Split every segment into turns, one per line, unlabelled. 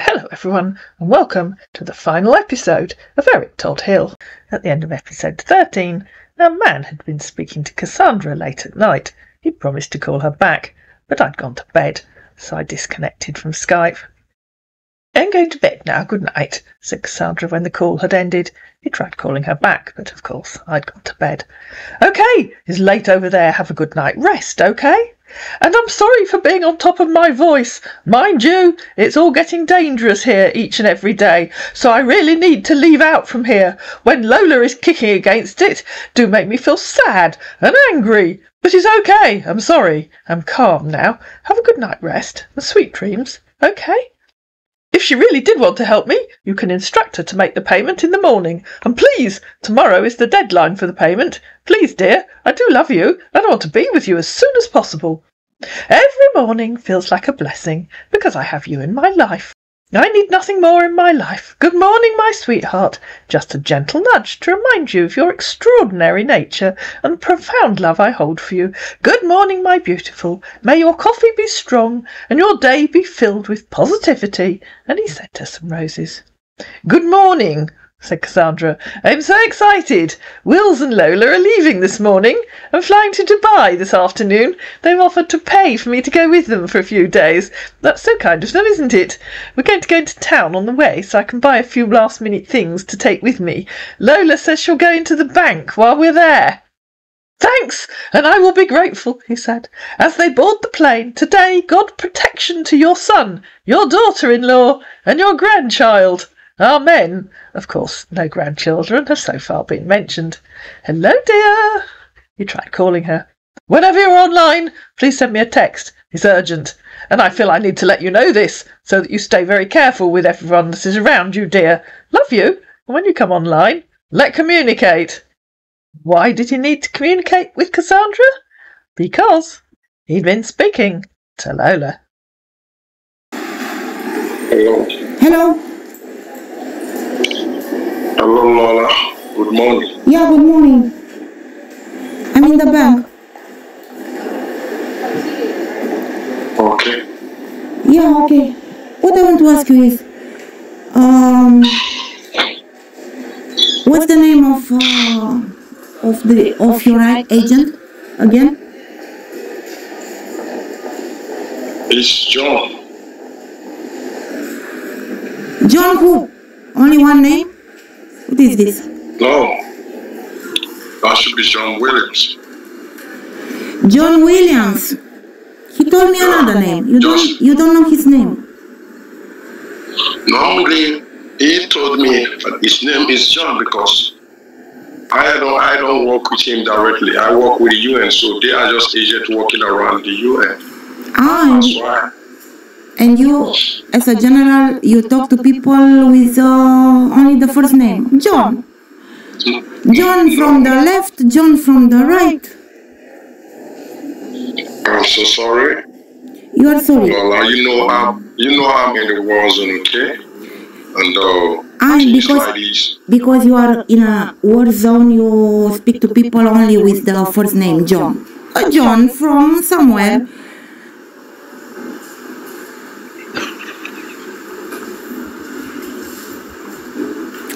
Hello, everyone, and welcome to the final episode of Eric Todd Hill. At the end of episode 13, a man had been speaking to Cassandra late at night. He'd promised to call her back, but I'd gone to bed, so I disconnected from Skype. I'm going to bed now, good night, said Cassandra when the call had ended. He tried calling her back, but of course I'd gone to bed. OK, it's late over there. Have a good night rest, OK? And I'm sorry for being on top of my voice. Mind you, it's all getting dangerous here each and every day, so I really need to leave out from here. When Lola is kicking against it, do make me feel sad and angry. But it's okay. I'm sorry. I'm calm now. Have a good night rest and sweet dreams. Okay? If she really did want to help me, you can instruct her to make the payment in the morning. And please, tomorrow is the deadline for the payment. Please, dear, I do love you, and I want to be with you as soon as possible. Every morning feels like a blessing because I have you in my life. I need nothing more in my life. Good morning, my sweetheart. Just a gentle nudge to remind you of your extraordinary nature and the profound love I hold for you. Good morning, my beautiful. May your coffee be strong and your day be filled with positivity. And he sent her some roses. Good morning, said Cassandra. I'm so excited. Wills and Lola are leaving this morning and flying to Dubai this afternoon. They've offered to pay for me to go with them for a few days. That's so kind of them, isn't it? We're going to go into town on the way so I can buy a few last minute things to take with me. Lola says she'll go into the bank while we're there. Thanks, and I will be grateful, he said. As they board the plane, today, God protection to your son, your daughter in law, and your grandchild. Amen. Of course, no grandchildren have so far been mentioned. Hello, dear. He tried calling her. Whenever you're online, please send me a text. It's urgent. And I feel I need to let you know this, so that you stay very careful with everyone that is around you, dear. Love you. And when you come online, let communicate. Why did he need to communicate with Cassandra? Because he'd been speaking to Lola.
Hello.
Hello.
Hello, Lola. Good morning.
Yeah, good morning. I'm in the bank.
Okay.
Yeah, okay. What I want to ask you is, um, what's the name of uh, of the of your agent again?
It's John.
John who? Only one name? What is this?
No. That should be John Williams.
John Williams. He told me another name. You don't you don't know his name.
Normally, he told me that his name is John because I don't I don't work with him directly. I work with the UN, so they are just agents working around the UN.
Ah,
That's why.
And you, as a general, you talk to people with uh, only the first name, John. John from the left, John from the right.
I'm so sorry.
You are sorry.
Lola, you know I'm you know I'm in the war zone, okay? And uh
Ah,
things
because-. Because you are in a war zone, you speak to people only with the first name, John. A John from somewhere.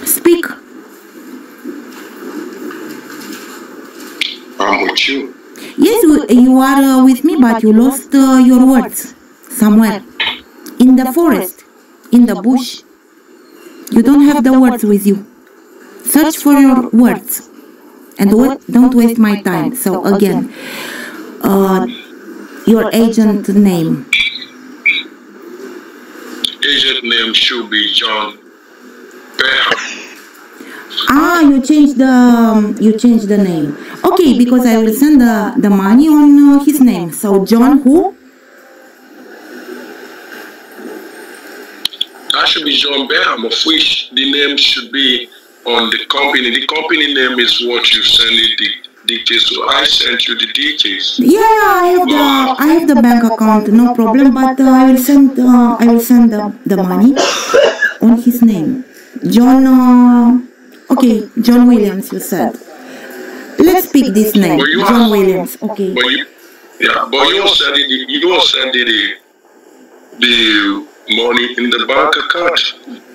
Speak.
You.
Yes, you- are uh, with me, but you lost uh, your words somewhere. In the forest, in the bush. You don't have the words with you. Search for your words. And don't waste my time. So, again, uh, your agent name.
Agent name should be John Bear.
Ah, you changed the um, you changed the name. Okay, because I will send the, the money on uh, his name. So John who?
That should be John Beham, of which the name should be on the company. The company name is what you send it the details. So I sent you the details.
Yeah, I have the I have the bank account, no problem. But uh, I will send uh, I will send the, the money on his name, John. Okay, John Williams. You said. Let's pick this name,
But
John Williams. Okay.
But you, yeah, but you don't send it. You don't send it the, the money in the bank account.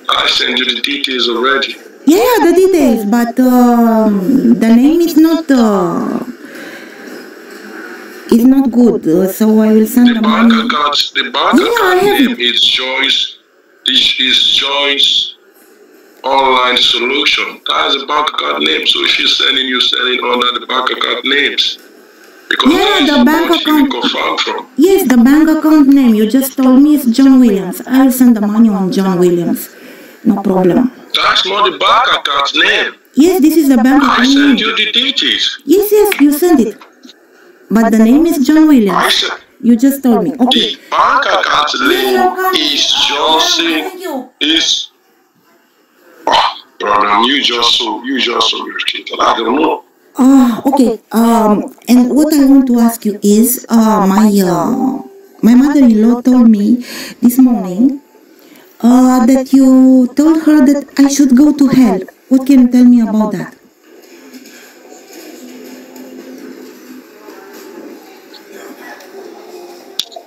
I sent you the details already.
Yeah, the details, but um, the name is not uh, is not good. Uh, so I will send
The
the
bank
money.
account, the bank
Yeah,
account name
it.
is Joyce. This is Joyce Online Solution. That's the bank account name. So she's sending you sending under the bank account names. Because
Yeah, the bank account-. Yes, the bank account name you just told me is John Williams. I will send the money on John Williams. No problem.
That's not the bank account name.
Yes, this is the bank account.
I
sent
you the details.
Yes, yes, you sent it. But the name is John
I
Williams.
said
You just told me. Okay.
the bank account name is Johnson. Is oh, brother, you just so you just so irritated. I don't know.
Ah, okay. Um, and what I want to ask you is, uh, my uh, my mother-in-law told me this morning uh, that you told her that I should go to hell. What can you tell me about that?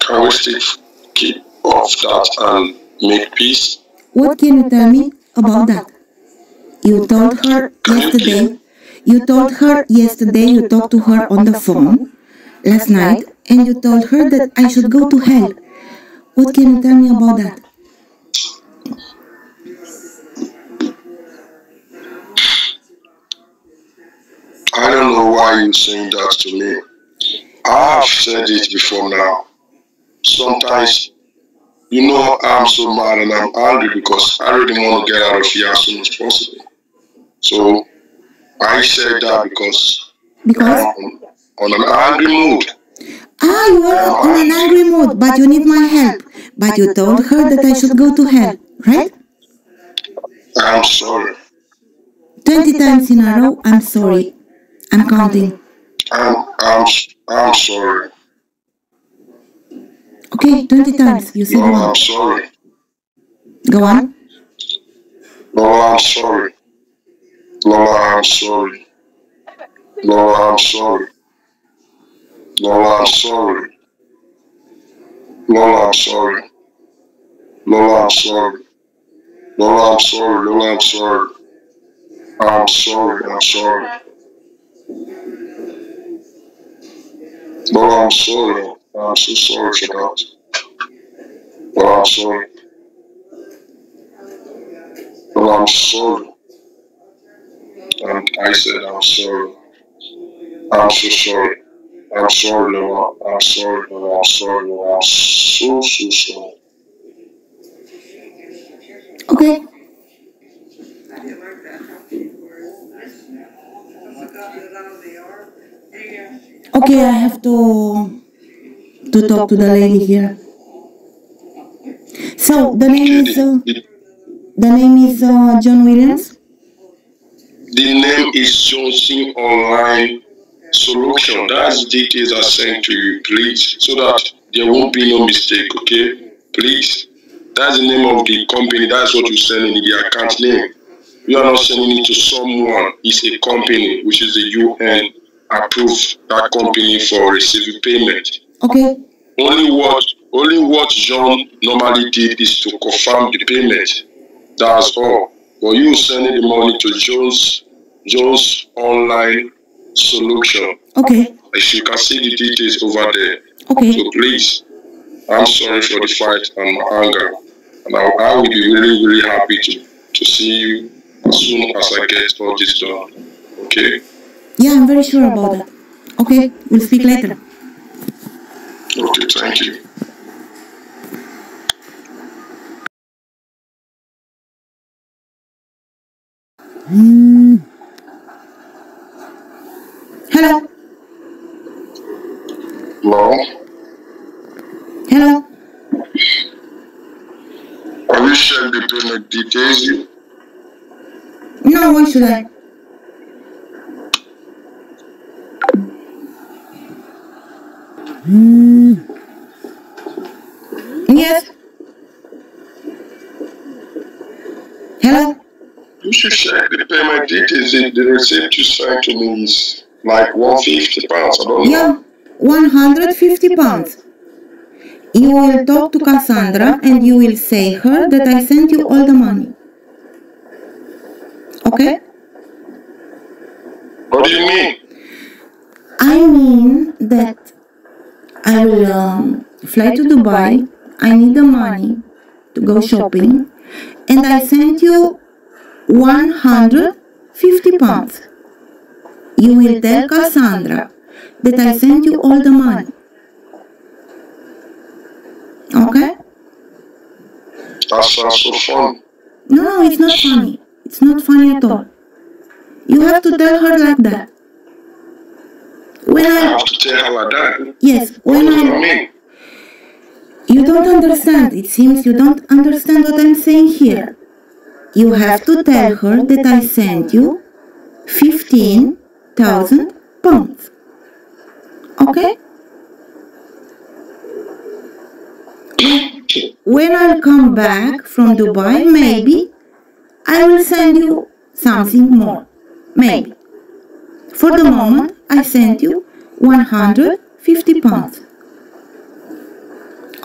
Can we still keep off that and make peace?
What can you tell me about that? You told her yesterday. You told her yesterday. You talked to her on the phone last night, and you told her that I should go to hell. What can you tell me about that?
I don't know why you're saying that to me. Oh, I have said it before now. Sometimes, you know, I'm so mad and I'm angry because I really want to get out of here as soon as possible. So, I said that because I'm
Because
on, on an angry mood.
ah, you are on an angry mood, but you need my help. But you told her that I should go to hell, right?
I'm sorry.
Twenty times in a row. I'm sorry. I'm counting.
I'm, I'm, I'm sorry.
Okay, twenty times. You said
Lola, I'm sorry.
Go on.
Lola, I'm sorry. Lola, I'm sorry. Lola, I'm sorry. Lola, I'm sorry. Lola, I'm sorry. Lola, I'm sorry. Lola, I'm sorry. Lola, I'm sorry. I'm sorry. I'm sorry. Lola, I'm sorry. I'm so sorry that. Lola, I'm sorry. Lola, I'm sorry. And I said, I'm sorry. I'm so sorry. I'm sorry, Lola. I'm sorry, Lola. I'm sorry, Lola. I'm so, so sorry.
Okay. Okay, I have to to talk to the lady here. So the name is uh,
The,
the name is uh, John Williams.
the name is Johnson Online Solution. That's the details I sent to you, please, so that there won't be no mistake, okay? Please. That's the name of the company. That's what you send in the account name. You are not sending it to someone. It's a company, which is the UN approved that company for receiving payment.
Okay.
Only what only what John normally did is to confirm the payment. That's all. But you sending the money to John's Jones online solution.
Okay.
As you can see the details over there.
Okay.
So please, I'm sorry for the fight and my anger. And I, I will be really, really happy to, to see you as soon as I get all this done. Okay?
Yeah, I'm very sure about that. Okay, we'll speak later.
Okay, thank you.
Hello.
Hello?
Hello.
You shared the payment details? You-
No, why should I? Yes. Hello.
You should share the payment details. The, the receipt you sent to me is like 150 pounds. I don't know.
Yeah, 150 pounds. You will talk to Cassandra and you will say her that I sent you all the money. Okay?
What do you mean?
I mean that I will um, fly to Dubai. I need the money to go shopping, and I sent you 150 pounds. You will tell Cassandra that I sent you all the money. Okay?
That sounds so fun.
No, no, it's not funny. It's not funny at all. You have to tell her like that. When
I
I
have to tell her like that.
yes, when
that
I
mean?
you don't understand. It seems you don't understand what I'm saying here. You have to tell her that I sent you fifteen thousand pounds. Okay? When I'll come back from Dubai, maybe I will send you something more. Maybe. For the moment, I sent you 150 pounds.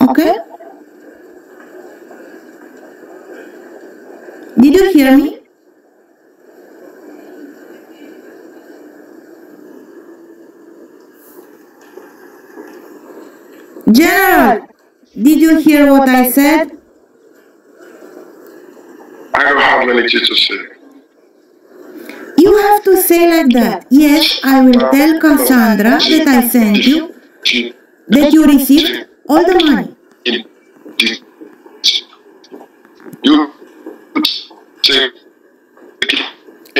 Okay? Did you hear me? Gerald, did you hear what I said?
I don't have anything to say.
You have to say like that. Yes, I will tell Cassandra that I sent you, that you received all the money.
You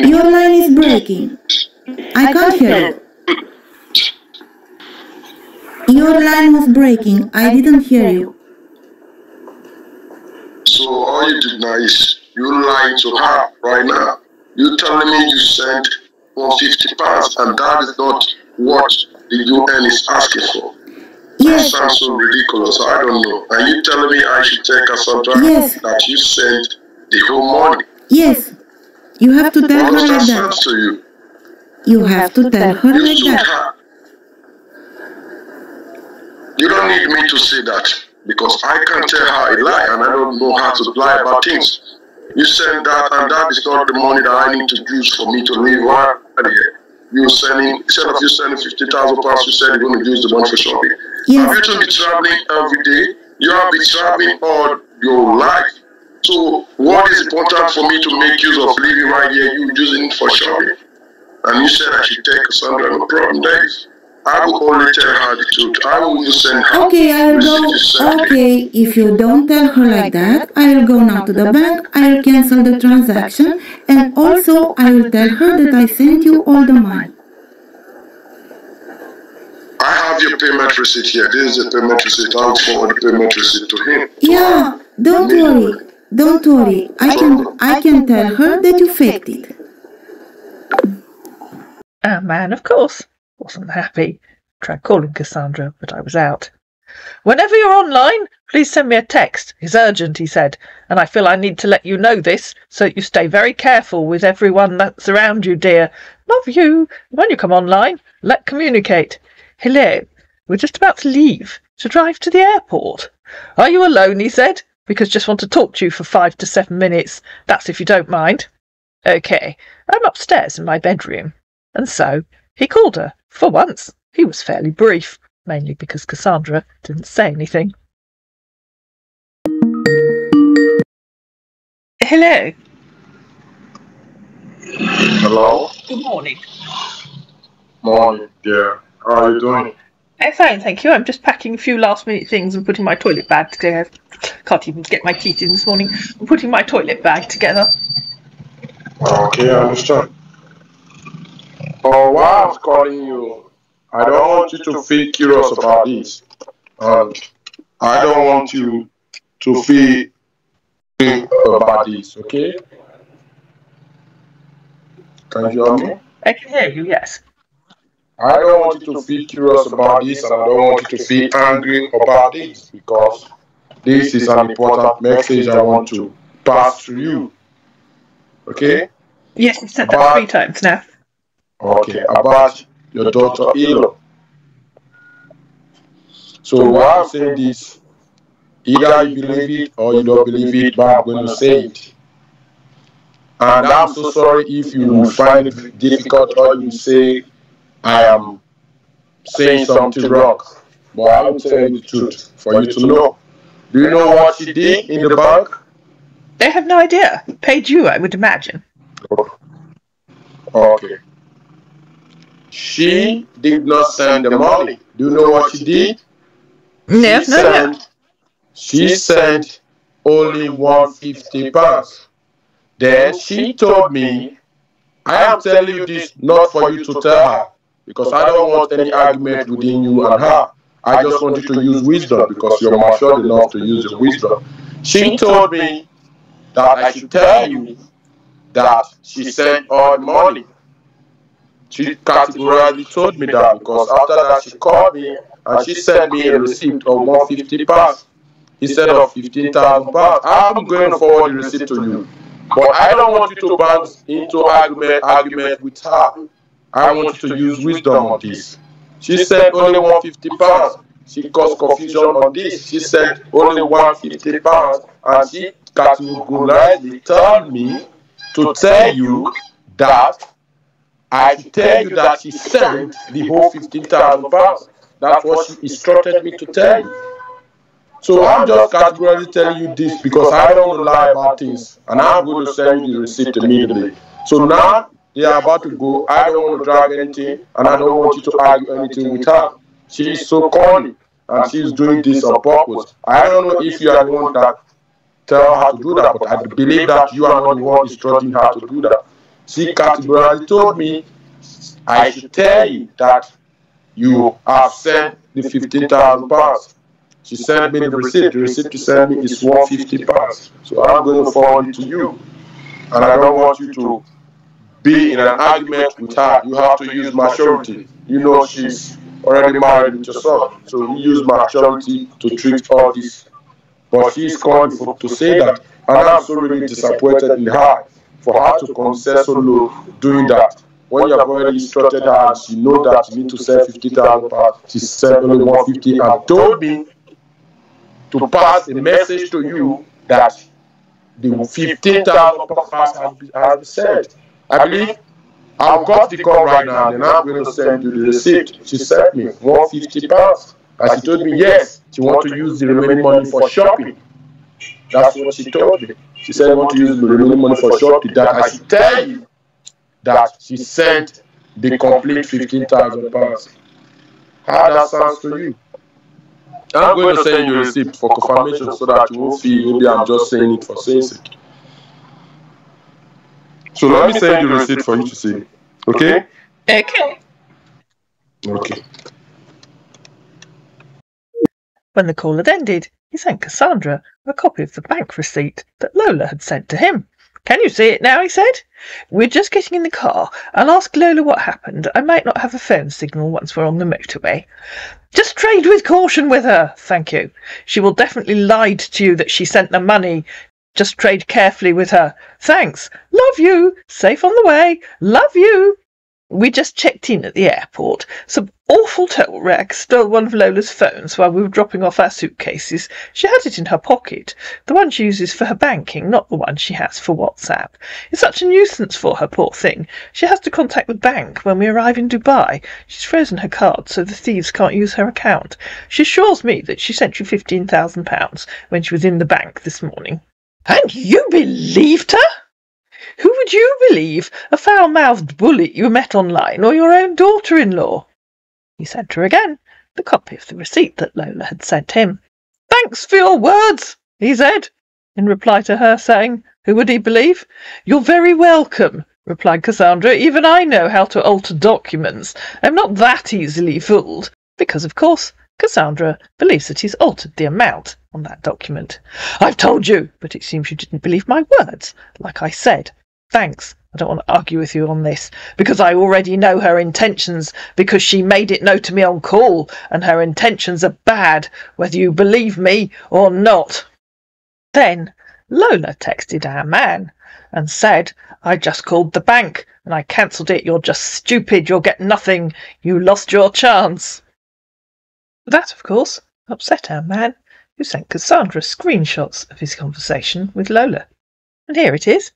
Your line is breaking. I can't hear you. Your line was breaking. I didn't hear you.
so all you did now is you lying to her right now. You telling me you sent 150 pounds and that is not what the UN is asking for.
Yes.
That sounds so ridiculous. I don't know. And you telling me I should tell Cassandra
Yes.
that you sent the whole money.
yes. You have to tell
How
her
that
that.
to you?
You have to tell her
You
like that.
have. You don't need me to say that because I can tell her a lie and I don't know how to lie about things. You send that and that is not the money that I need to use for me to live right here. You sending instead of you sending fifty thousand pounds, you said you're going to use the money for shopping.
Yes.
Have you to be traveling every day? You have been traveling all your life. So what is important for me to make use of living right here? You using it for shopping? And you said I should take Cassandra, no problem. Is. I will only tell her the truth. I will send her.
Okay, I will
receipt you sent
go. Okay, if you don't tell her like that, I will go now to the bank, I will cancel the transaction, and also I will tell her that I sent you all the money.
I have your payment receipt here. This is the payment receipt. I'll forward the payment receipt to him.
Yeah, don't worry. Don't worry. I can I can tell her that you faked it.
Our man, of course, wasn't happy. Tried calling Cassandra, but I was out. Whenever you're online, please send me a text. It's urgent, he said, and I feel I need to let you know this so that you stay very careful with everyone that's around you, dear. Love you. When you come online, let communicate. Hello. We're just about to leave to drive to the airport. Are you alone? he said, because just want to talk to you for five to seven minutes. That's if you don't mind. Okay. I'm upstairs in my bedroom. And so he called her. For once, he was fairly brief, mainly because Cassandra didn't say anything. Hello.
Hello?
Good morning.
Morning, dear. How are you doing?
I'm fine, thank you. I'm just packing a few last minute things and putting my toilet bag together. Can't even get my teeth in this morning. I'm putting my toilet bag together.
Okay, I understand. Oh, why I'm calling you, I don't want you to feel curious about this. And I don't want you to feel about this, okay? Can you hear me?
I can hear you, yes.
I don't want you to feel curious about this and I don't want you to feel angry about this because this is an important message I want to pass to you. Okay?
Yes, you've said that three times now.
Okay, about your daughter Elo. So why I'm saying this
Either you believe it or you don't believe it, but I'm going to say it. And I'm so sorry if you find it difficult or you say I am saying something wrong. But I will tell you the truth for you to know. Do you know what she did in the bank?
They have no idea. Paid you, I would imagine.
Okay. She did not send the money. Do you know what she did?
No,
she
no, no.
She sent only 150 pounds. Then she told me, I am telling you this not for you to tell her, because I don't want any argument within you and her. I just want you to use wisdom because you're mature enough to use your wisdom. She told me that I should tell you that she sent all the money. She categorically told me that because after that she called me and she sent me a receipt of 150 pounds instead of 15,000 pounds. I'm going to forward the receipt to you. But I don't want you to bounce into argument argument with her. I want you to use wisdom on this. She said only 150 pounds. She caused confusion on this. She said only 150 pounds, and she categorically told me to tell you that I tell you that she sent the whole 15,000 pounds. That's what she instructed me to tell you. So I'm just categorically telling you this because I don't lie about things, and I'm going to send you the receipt immediately. So now they are about to go. I don't want to drag anything, and I don't want you to argue anything with her. She is so corny, and she's doing this on purpose. I don't know if you are the one that tell her to do that, but I believe that you are not the one instructing her to do that. She categorically told me I should tell you that you have sent the 15,000 pounds. She sent me the receipt. The receipt to send me is 150 pounds. So I'm going to forward it to you. And I don't want you to be in an argument with her. You have to use maturity. You know she's already married with your son. So you use maturity to treat all this. But she's calling to say that. And I'm so really disappointed in her for her to concede so low doing that. When you have already instructed her and she know that you need to send 50,000 pounds, she sent only 150 and told me to pass a message to you that the 15,000 pounds has been, sent. I believe I've got the call right now and I'm going to send you the receipt. She sent me 150 pounds. And she told me, yes, she want to use the remaining money for shopping. That's what she told me. She said, I want to use the remaining money for shopping. That I should tell you that she sent the complete 15,000 pounds. How that sounds to you? I'm going to send you a receipt for confirmation so that you won't feel maybe I'm just saying it for saying it. So let me send you a receipt for you to see. Okay?
Okay.
Okay.
When the call had ended, he sent Cassandra a copy of the bank receipt that Lola had sent to him. Can you see it now? he said. We're just getting in the car. I'll ask Lola what happened. I might not have a phone signal once we're on the motorway. Just trade with caution with her. Thank you. She will definitely lied to you that she sent the money. Just trade carefully with her. Thanks. Love you. Safe on the way. Love you. We just checked in at the airport. Some awful total rag stole one of Lola's phones while we were dropping off our suitcases. She had it in her pocket, the one she uses for her banking, not the one she has for WhatsApp. It's such a nuisance for her, poor thing. She has to contact the bank when we arrive in Dubai. She's frozen her card so the thieves can't use her account. She assures me that she sent you fifteen thousand pounds when she was in the bank this morning. And you believed her? Who would you believe? A foul mouthed bully you met online or your own daughter in law? He sent her again the copy of the receipt that Lola had sent him. Thanks for your words, he said, in reply to her saying, Who would he believe? You're very welcome, replied Cassandra. Even I know how to alter documents. I'm not that easily fooled. Because, of course, Cassandra believes that he's altered the amount on that document. I've told you, but it seems you didn't believe my words. Like I said, thanks. I don't want to argue with you on this, because I already know her intentions, because she made it known to me on call, and her intentions are bad, whether you believe me or not. Then Lola texted our man and said, I just called the bank and I cancelled it. You're just stupid. You'll get nothing. You lost your chance. That, of course, upset our man, who sent Cassandra screenshots of his conversation with Lola. And here it is.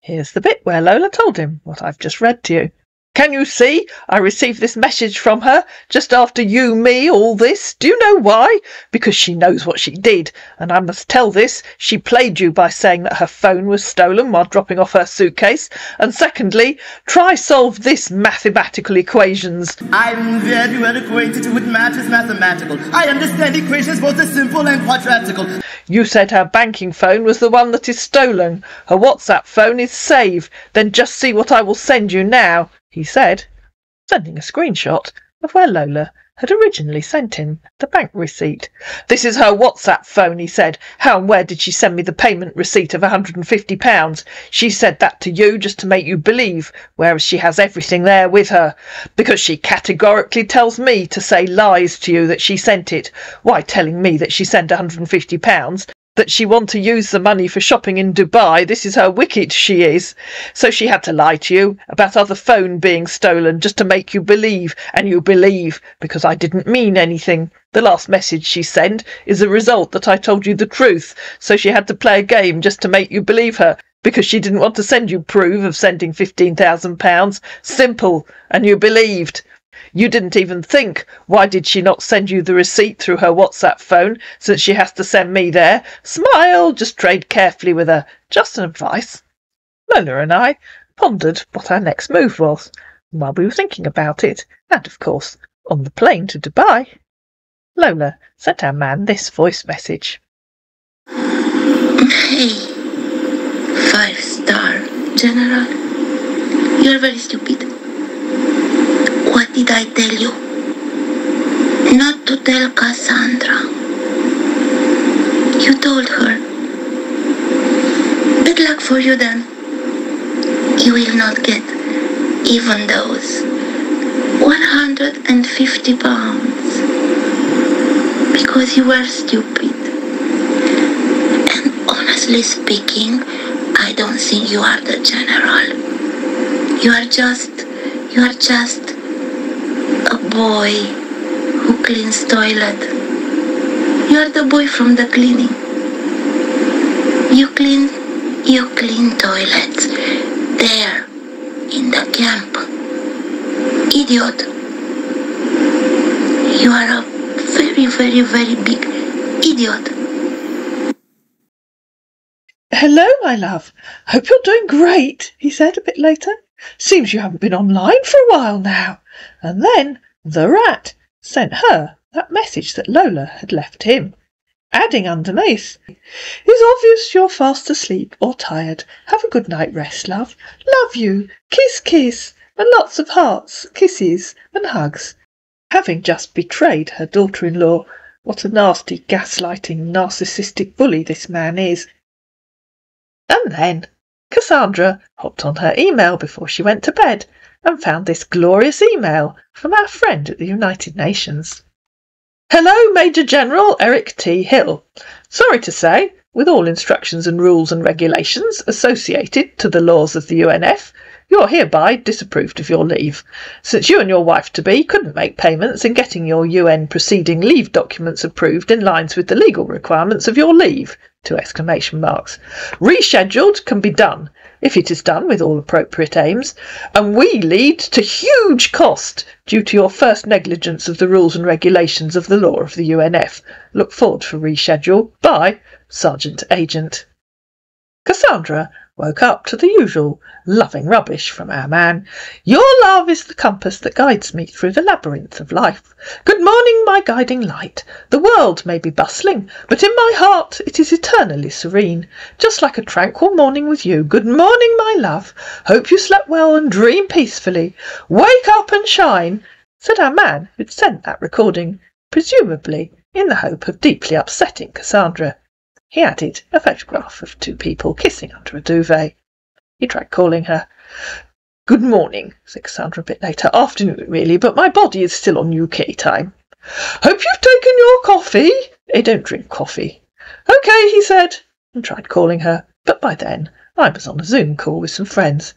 Here's the bit where Lola told him what I've just read to you. Can you see? I received this message from her just after you, me, all this. Do you know why? Because she knows what she did. And I must tell this she played you by saying that her phone was stolen while dropping off her suitcase. And secondly, try solve this mathematical equations.
I'm very well acquainted with math as mathematical. I understand equations both as simple and quadratical.
You said her banking phone was the one that is stolen. Her WhatsApp phone is safe. Then just see what I will send you now he said, sending a screenshot of where Lola had originally sent him the bank receipt. This is her WhatsApp phone, he said. How and where did she send me the payment receipt of £150? She said that to you just to make you believe, whereas she has everything there with her. Because she categorically tells me to say lies to you that she sent it. Why, telling me that she sent £150 that she want to use the money for shopping in Dubai. This is how wicked she is. So she had to lie to you about other phone being stolen just to make you believe, and you believe because I didn't mean anything. The last message she sent is a result that I told you the truth, so she had to play a game just to make you believe her because she didn't want to send you proof of sending £15,000. Simple, and you believed. You didn't even think. Why did she not send you the receipt through her WhatsApp phone, since she has to send me there? Smile, just trade carefully with her. Just an advice. Lola and I pondered what our next move was, while we were thinking about it, and of course, on the plane to Dubai, Lola sent our man this voice message.
Hey, five star general, you're very stupid. Did I tell you? Not to tell Cassandra. You told her. Bad luck for you then. You will not get even those 150 pounds because you were stupid. And honestly speaking, I don't think you are the general. You are just, you are just a boy who cleans toilet. You're the boy from the cleaning. You clean, you clean toilets there in the camp. Idiot. You are a very, very, very big idiot.
Hello, my love. Hope you're doing great, he said a bit later. Seems you haven't been online for a while now. And then the rat sent her that message that Lola had left him, adding underneath, It's obvious you're fast asleep or tired. Have a good night rest, love. Love you. Kiss, kiss. And lots of hearts, kisses, and hugs. Having just betrayed her daughter in law, what a nasty, gaslighting, narcissistic bully this man is. And then Cassandra hopped on her email before she went to bed and found this glorious email from our friend at the United Nations. Hello, Major General Eric T. Hill. Sorry to say, with all instructions and rules and regulations associated to the laws of the UNF, you're hereby disapproved of your leave, since you and your wife to be couldn't make payments in getting your UN proceeding leave documents approved in lines with the legal requirements of your leave. Two exclamation marks. Rescheduled can be done if it is done with all appropriate aims, and we lead to huge cost due to your first negligence of the rules and regulations of the law of the UNF. Look forward for reschedule. Bye, Sergeant Agent. Cassandra woke up to the usual loving rubbish from our man. Your love is the compass that guides me through the labyrinth of life. Good morning, my guiding light. The world may be bustling, but in my heart it is eternally serene, just like a tranquil morning with you. Good morning, my love. Hope you slept well and dream peacefully. Wake up and shine, said our man who'd sent that recording, presumably in the hope of deeply upsetting Cassandra. He added a photograph of two people kissing under a duvet. He tried calling her. Good morning, said Cassandra a bit later. Afternoon, really, but my body is still on UK time. Hope you've taken your coffee. They don't drink coffee. Okay, he said, and tried calling her, but by then I was on a Zoom call with some friends.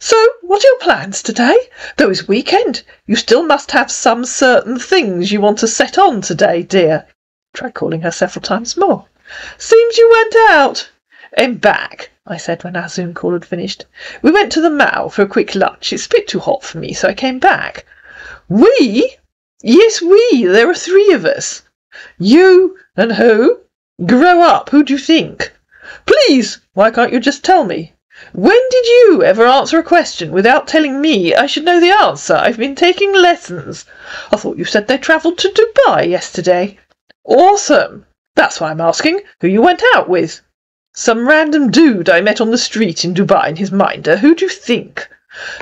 So, what are your plans today? Though it's weekend, you still must have some certain things you want to set on today, dear tried calling her several times more. Seems you went out. I'm back, I said when our Zoom call had finished. We went to the Mall for a quick lunch. It's a bit too hot for me, so I came back. We? Yes, we. There are three of us. You and who? Grow up. Who do you think? Please, why can't you just tell me? When did you ever answer a question without telling me I should know the answer? I've been taking lessons. I thought you said they travelled to Dubai yesterday. Awesome. That's why I'm asking who you went out with. Some random dude I met on the street in Dubai in his minder. Who do you think?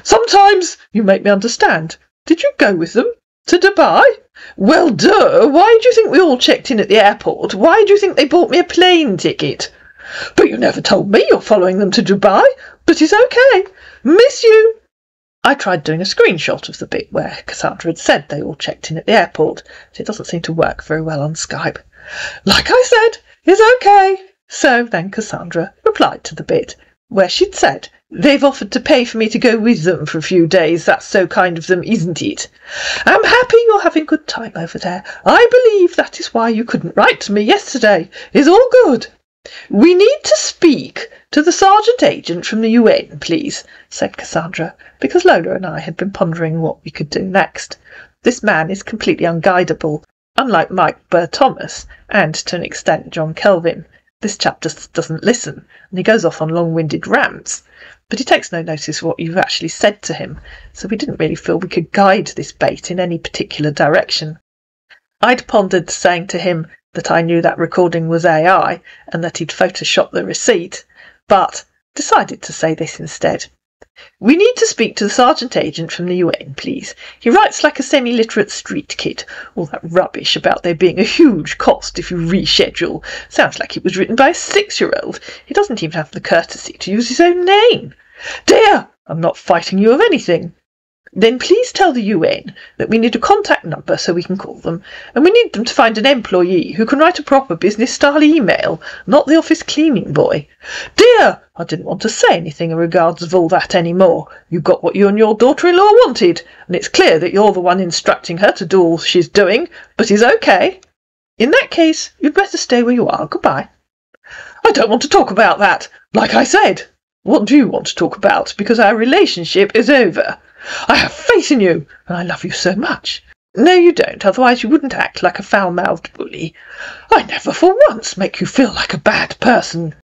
Sometimes you make me understand. Did you go with them? To Dubai? Well, duh. Why do you think we all checked in at the airport? Why do you think they bought me a plane ticket? But you never told me you're following them to Dubai. But it's okay. Miss you. I tried doing a screenshot of the bit where Cassandra had said they all checked in at the airport, but it doesn't seem to work very well on Skype. Like I said, it's okay. So then Cassandra replied to the bit where she'd said, They've offered to pay for me to go with them for a few days. That's so kind of them, isn't it? I'm happy you're having good time over there. I believe that is why you couldn't write to me yesterday. Is all good. We need to speak to the sergeant agent from the UN, please, said Cassandra, because Lola and I had been pondering what we could do next. This man is completely unguidable, unlike Mike Burr Thomas, and to an extent John Kelvin. This chap just doesn't listen, and he goes off on long winded rants. But he takes no notice of what you've actually said to him, so we didn't really feel we could guide this bait in any particular direction. I'd pondered saying to him that I knew that recording was AI and that he'd photoshopped the receipt, but decided to say this instead. We need to speak to the sergeant agent from the UN, please. He writes like a semi literate street kid. All that rubbish about there being a huge cost if you reschedule sounds like it was written by a six year old. He doesn't even have the courtesy to use his own name. Dear, I'm not fighting you of anything. Then please tell the UN that we need a contact number so we can call them, and we need them to find an employee who can write a proper business style email, not the office cleaning boy. Dear, I didn't want to say anything in regards of all that any more. You got what you and your daughter-in-law wanted, and it's clear that you're the one instructing her to do all she's doing, but is okay. In that case, you'd better stay where you are. Goodbye. I don't want to talk about that. Like I said, what do you want to talk about? Because our relationship is over. I have faith in you, and I love you so much. No, you don't, otherwise you wouldn't act like a foul-mouthed bully. I never for once make you feel like a bad person.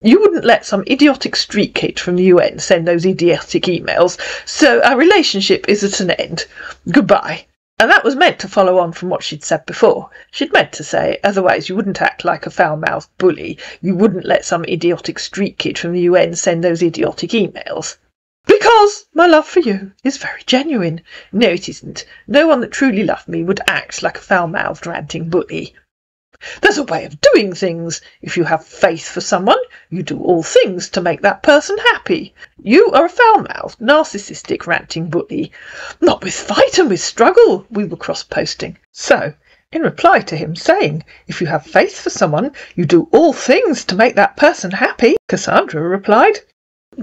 You wouldn't let some idiotic street kid from the UN send those idiotic emails, so our relationship is at an end. Goodbye. And that was meant to follow on from what she'd said before. She'd meant to say, otherwise you wouldn't act like a foul-mouthed bully. You wouldn't let some idiotic street kid from the UN send those idiotic emails. Because my love for you is very genuine. No, it isn't. No one that truly loved me would act like a foul-mouthed, ranting bully. There's a way of doing things. If you have faith for someone, you do all things to make that person happy. You are a foul-mouthed, narcissistic, ranting bully. Not with fight and with struggle, we were cross-posting. So, in reply to him saying, if you have faith for someone, you do all things to make that person happy, Cassandra replied,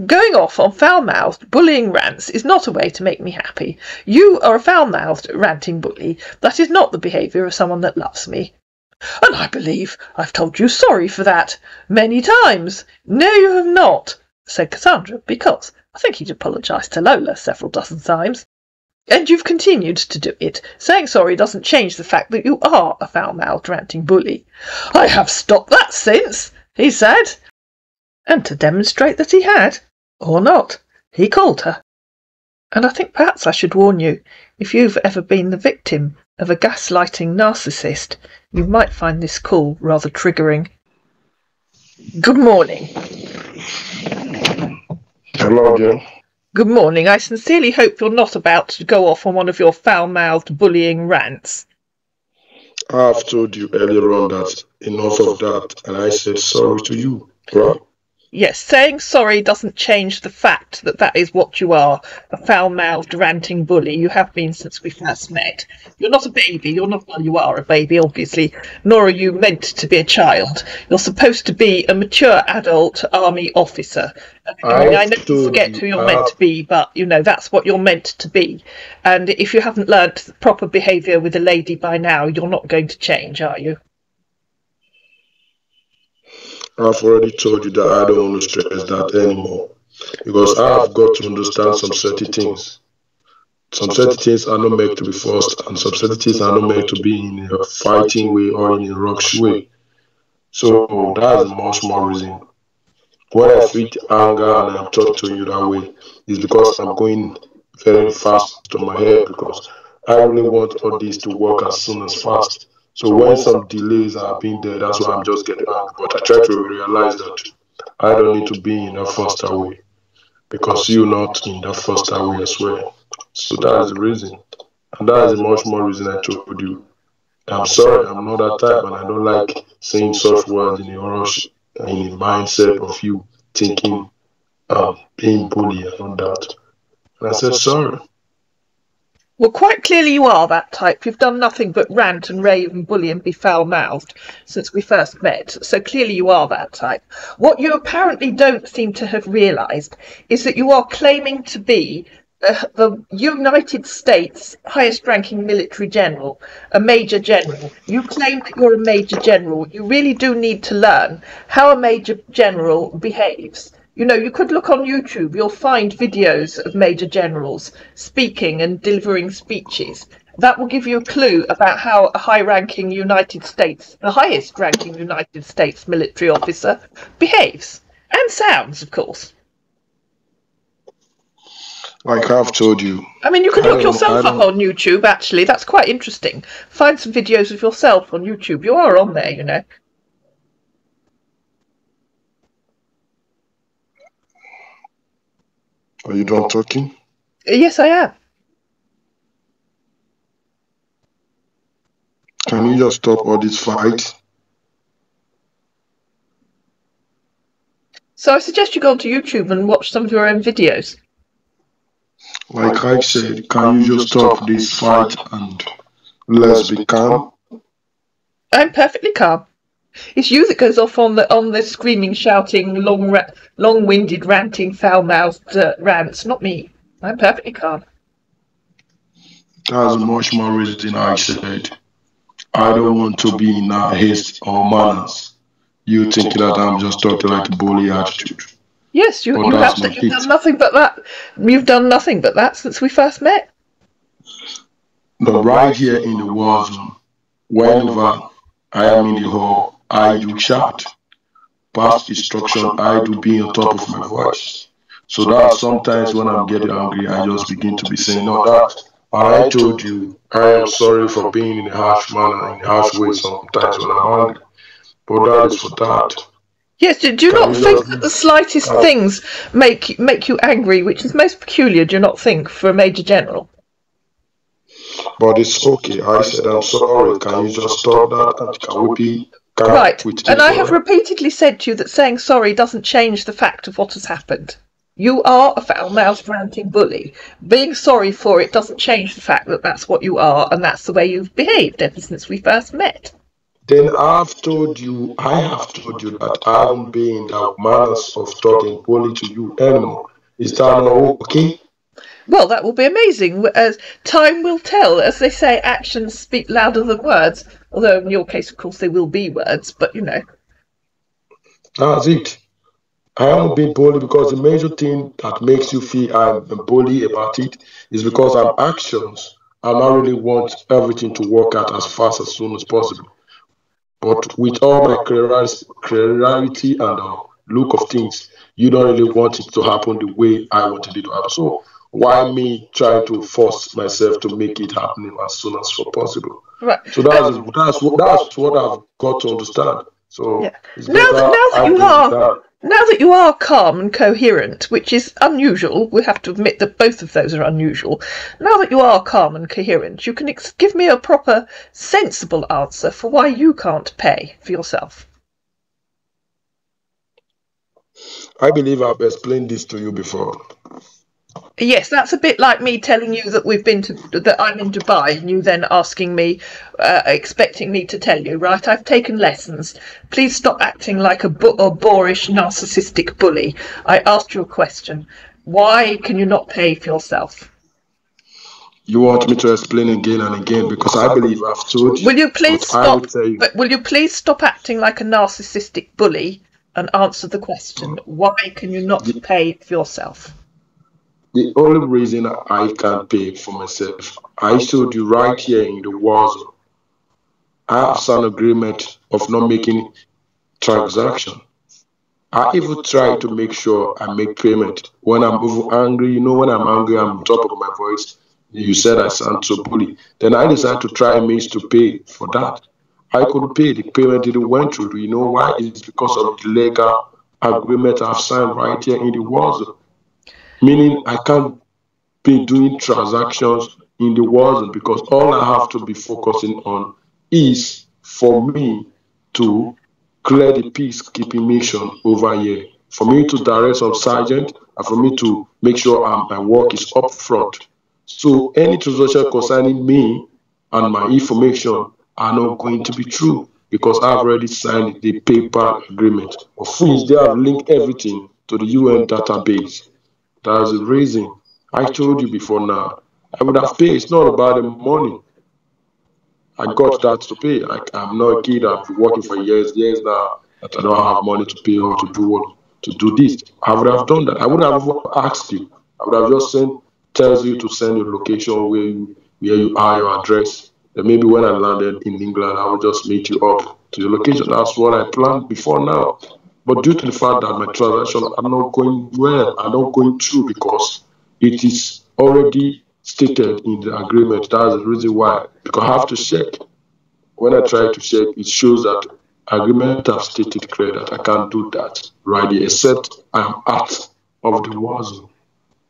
Going off on foul-mouthed, bullying rants is not a way to make me happy. You are a foul-mouthed, ranting bully. That is not the behaviour of someone that loves me. And I believe I've told you sorry for that many times. No, you have not, said Cassandra, because I think he'd apologised to Lola several dozen times. And you've continued to do it. Saying sorry doesn't change the fact that you are a foul-mouthed, ranting bully. I have stopped that since, he said. And to demonstrate that he had, or not, he called her. And I think perhaps I should warn you, if you've ever been the victim of a gaslighting narcissist, you might find this call rather triggering. Good morning.
Hello, Jim.
Good morning. I sincerely hope you're not about to go off on one of your foul-mouthed bullying rants.
I've told you earlier on that enough of that, and I said sorry to you, right?
Yes, saying sorry doesn't change the fact that that is what you are a foul mouthed, ranting bully. You have been since we first met. You're not a baby. You're not, well, you are a baby, obviously, nor are you meant to be a child. You're supposed to be a mature adult army officer. I, mean, I know you forget who you're meant to be, but you know, that's what you're meant to be. And if you haven't learnt proper behaviour with a lady by now, you're not going to change, are you?
I've already told you that I don't want to stress that anymore because I have got to understand some certain things. Some certain things are not meant to be forced, and some certain things are not meant to be in a fighting way or in a rush way. So that's much more reason. When I feel anger and I'm talking to you that way, is because I'm going very fast to my head because I really want all this to work as soon as fast. So when some delays are being there, that's why I'm just getting angry. But I try to realize that I don't need to be in a faster way because you're not in that faster way as well. So that is the reason. And that is much more reason I told you. I'm sorry, I'm not that type and I don't like saying such words in a rush in the mindset of you thinking um, being bullied and all that. And I said, sorry.
Well, quite clearly you are that type. You've done nothing but rant and rave and bully and be foul mouthed since we first met. So clearly you are that type. What you apparently don't seem to have realised is that you are claiming to be uh, the United States highest ranking military general, a major general. You claim that you're a major general. You really do need to learn how a major general behaves. You know, you could look on YouTube, you'll find videos of major generals speaking and delivering speeches. That will give you a clue about how a high ranking United States, the highest ranking United States military officer, behaves. And sounds, of course.
Like I've told you.
I mean, you can
I
look
um,
yourself up on YouTube, actually. That's quite interesting. Find some videos of yourself on YouTube. You are on there, you know.
Are you done talking?
Yes, I am.
Can you just stop all this fight?
So I suggest you go onto YouTube and watch some of your own videos.
Like I said, can you just stop this fight and let's be calm?
I'm perfectly calm. It's you that goes off on the on the screaming, shouting, long, ra- long-winded, ranting, foul-mouthed uh, rants, not me. I'm perfectly calm.
That's much more reason I said. I don't want to be in a haste or manners. You think that I'm just talking like a bully attitude.
Yes, you, you have to, you've done nothing but that. You've done nothing but that since we first met.
But right here in the war zone, whenever I am in the hall, I do shout. Past instruction, I do be on top of my voice. So that sometimes when I'm getting angry, I just begin to be saying, no, that. I told you, I am sorry for being in a harsh manner, in a harsh way sometimes when I'm angry. But that is for that.
Yes, do, do you
Can
not think that the slightest
Oh.
things make make you angry, which is most peculiar, do you not think, for a major general?
But it's okay. I said, I'm sorry. Can you just stop that? Can we be calm
Right, and I have repeatedly said to you that saying sorry doesn't change the fact of what has happened. You are a foul-mouthed, ranting bully. Being sorry for it doesn't change the fact that that's what you are, and that's the way you've behaved ever since we first met.
Then I've told you, I have told you that I won't be in that manners of talking bully to you anymore. Is that not okay?
Well, that will be amazing. As time will tell, as they say, actions speak louder than words. Although in your case, of course, they will be words. But you know,
That's it. I am a big bully because the major thing that makes you feel I'm bully about it is because I'm actions. and I really want everything to work out as fast as soon as possible. But with all my clarity and uh, look of things, you don't really want it to happen the way I wanted it to happen. So why me trying to force myself to make it happen as soon as possible?
right.
So that's that's what that's what I've got to understand. So
Yeah. Now that- now that you are-
that.
Now that you are calm and coherent, which is unusual, we have to admit that both of those are unusual. Now that you are calm and coherent, you can ex- give me a proper, sensible answer for why you can't pay for yourself.
I believe I've explained this to you before.
Yes, that's a bit like me telling you that we've been to that I'm in Dubai, and you then asking me, uh, expecting me to tell you. Right, I've taken lessons. Please stop acting like a, bu- a boorish, narcissistic bully. I asked you a question. Why can you not pay for yourself?
You want me to explain again and again because I believe I've told you.
Will you please
will
stop?
you.
Will you please stop acting like a narcissistic bully and answer the question. Why can you not pay for yourself?
The only reason I can't pay for myself, I showed you right here in the war zone. I have signed agreement of not making transaction. I even try to make sure I make payment. When I'm even angry, you know, when I'm angry, I'm top of my voice. You said I sound so bully. Then I decided to try means to pay for that. I couldn't pay. The payment didn't went through. Do you know why? It's because of the legal agreement I've signed right here in the war zone. Meaning I can't be doing transactions in the world because all I have to be focusing on is for me to clear the peacekeeping mission over here, for me to direct some sergeant, and for me to make sure um, my work is up front. So any transaction concerning me and my information are not going to be true because I've already signed the paper agreement, of which they have linked everything to the UN database. That's the reason I told you before now. I would have paid. It's not about the money. I got that to pay. I, I'm not a kid. I've been working for years, years now. That I don't have money to pay or to do what to do this. I would have done that. I would have asked you. I would have just sent tells you to send your location where you where you are, your address. Then maybe when I landed in England, I will just meet you up to your location. That's what I planned before now. But due to the fact that my transaction are not going well, are not going through because it is already stated in the agreement. That's the reason why. Because I have to check. When I try to check, it shows that agreement have stated clear that I can't do that right here, except I'm out of the war zone.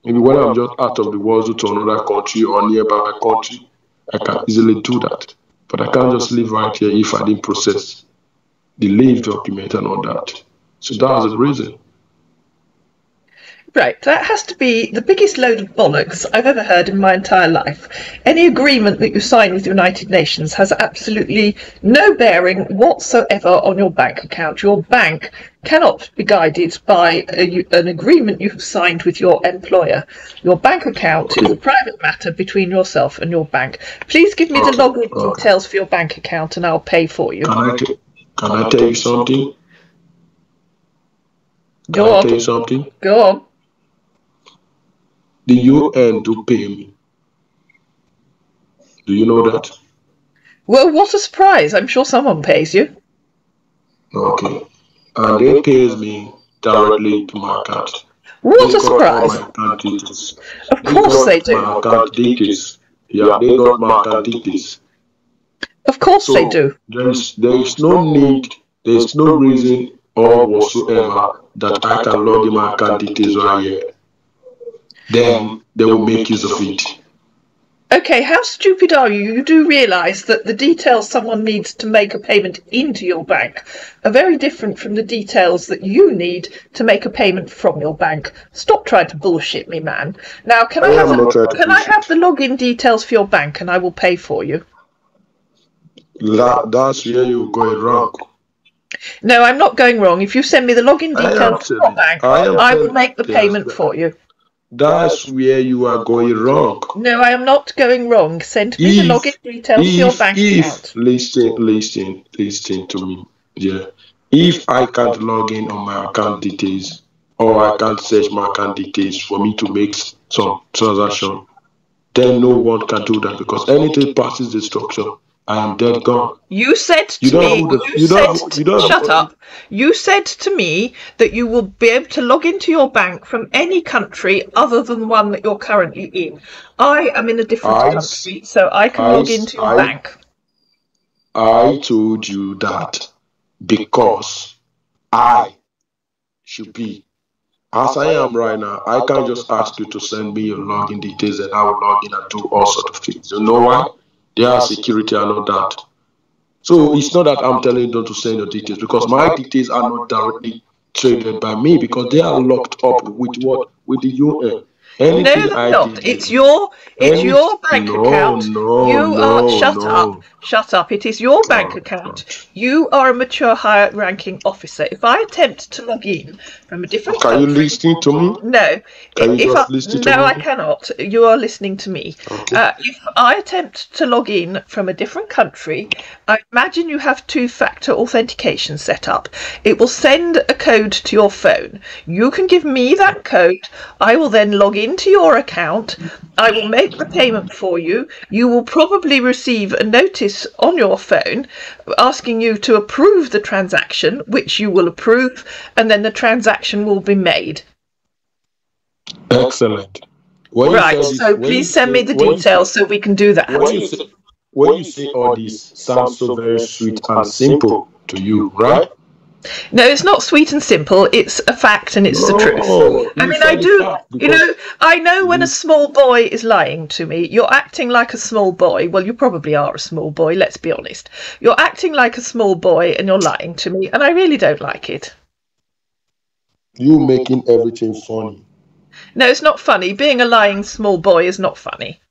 Maybe when I'm just out of the war zone to another country or nearby country, I can easily do that. But I can't just live right here if I didn't process the leave document and all that. The reason.
Right, that has to be the biggest load of bollocks I've ever heard in my entire life. Any agreement that you sign with the United Nations has absolutely no bearing whatsoever on your bank account. Your bank cannot be guided by a, an agreement you have signed with your employer. Your bank account is a private matter between yourself and your bank. Please give me the login details for your bank account and I'll pay for you.
Can I, t- can I tell you something? Can
Go
I
on.
tell you something?
Go on.
The UN do pay me. Do you know that?
Well, what a surprise. I'm sure someone pays you.
Okay. And they pays me directly to my account.
What
They
a surprise.
my.
Of
They
course
got
they do.
My account. Yeah, they got my account details.
Of course
So
they do.
there is there is no need, there is no reason or whatsoever that I can log in my account details right here. Then um, they will make use of it.
Okay, how stupid are you? You do realise that the details someone needs to make a payment into your bank are very different from the details that you need to make a payment from your bank. Stop trying to bullshit me, man. Now, can I,
I
have
am
the,
not trying to
can I have the login details for your bank and I will pay for you?
That, that's where you're going wrong.
No, I'm not going wrong. If you send me the login details for your bank,
I
I will make the payment
but-
for you.
That's where you are going wrong.
No, I am not going wrong. Send me the login details for your bank
if,
account.
listen, listen, listen to me. Yeah. If I can't log in on my account details or I can't search my account details for me to make some transaction, then no one can do that because anything passes the structure, I am dead gone.
You said to
You
me,
the-
you,
you don't
said,
have- you don't
shut up. You said to me that you will be able to log into your bank from any country other than the one that you're currently in. I am in a different
I-
country, so I can
I-
log into your
I-
bank.
I told you that because I should be as I am right now. I can't just ask you to send me your login details and I will log in and do all sort of things. You know why? There are security and all that. So it's not that I'm telling you not to send your details because my details are not directly traded by me because they are locked up with what with the UN. Anything
no, not.
did-
It's your it's your bank
no,
account.
no,
you
no,
are shut up. Shut up. It is your bank
Oh,
account. You are a mature higher ranking officer. If I attempt to log in from a different
Can you
country,
listen to me?
no,
Can you
if I, no,
me?
I cannot. You are listening to me.
Okay.
Uh, if I attempt to log in from a different country, I imagine you have two-factor authentication set up. It will send a code to your phone. You can give me that code. I will then log into your account. I will make the payment for you. You will probably receive a notice on your phone asking you to approve the transaction, which you will approve, and then the transaction will be made.
Excellent. When
Right, so please send me the details so we can do that.
When you say, when you say all this sounds so very sweet and simple to you, right?
No, it's not sweet and simple. It's a fact and it's the truth. I mean, I do, you know, I know when a small boy is lying to me. You're acting like a small boy. Well, you probably are a small boy, let's be honest. You're acting like a small boy and you're lying to me, and I really don't like it.
you making everything funny.
No, it's not funny. Being a lying small boy is not funny.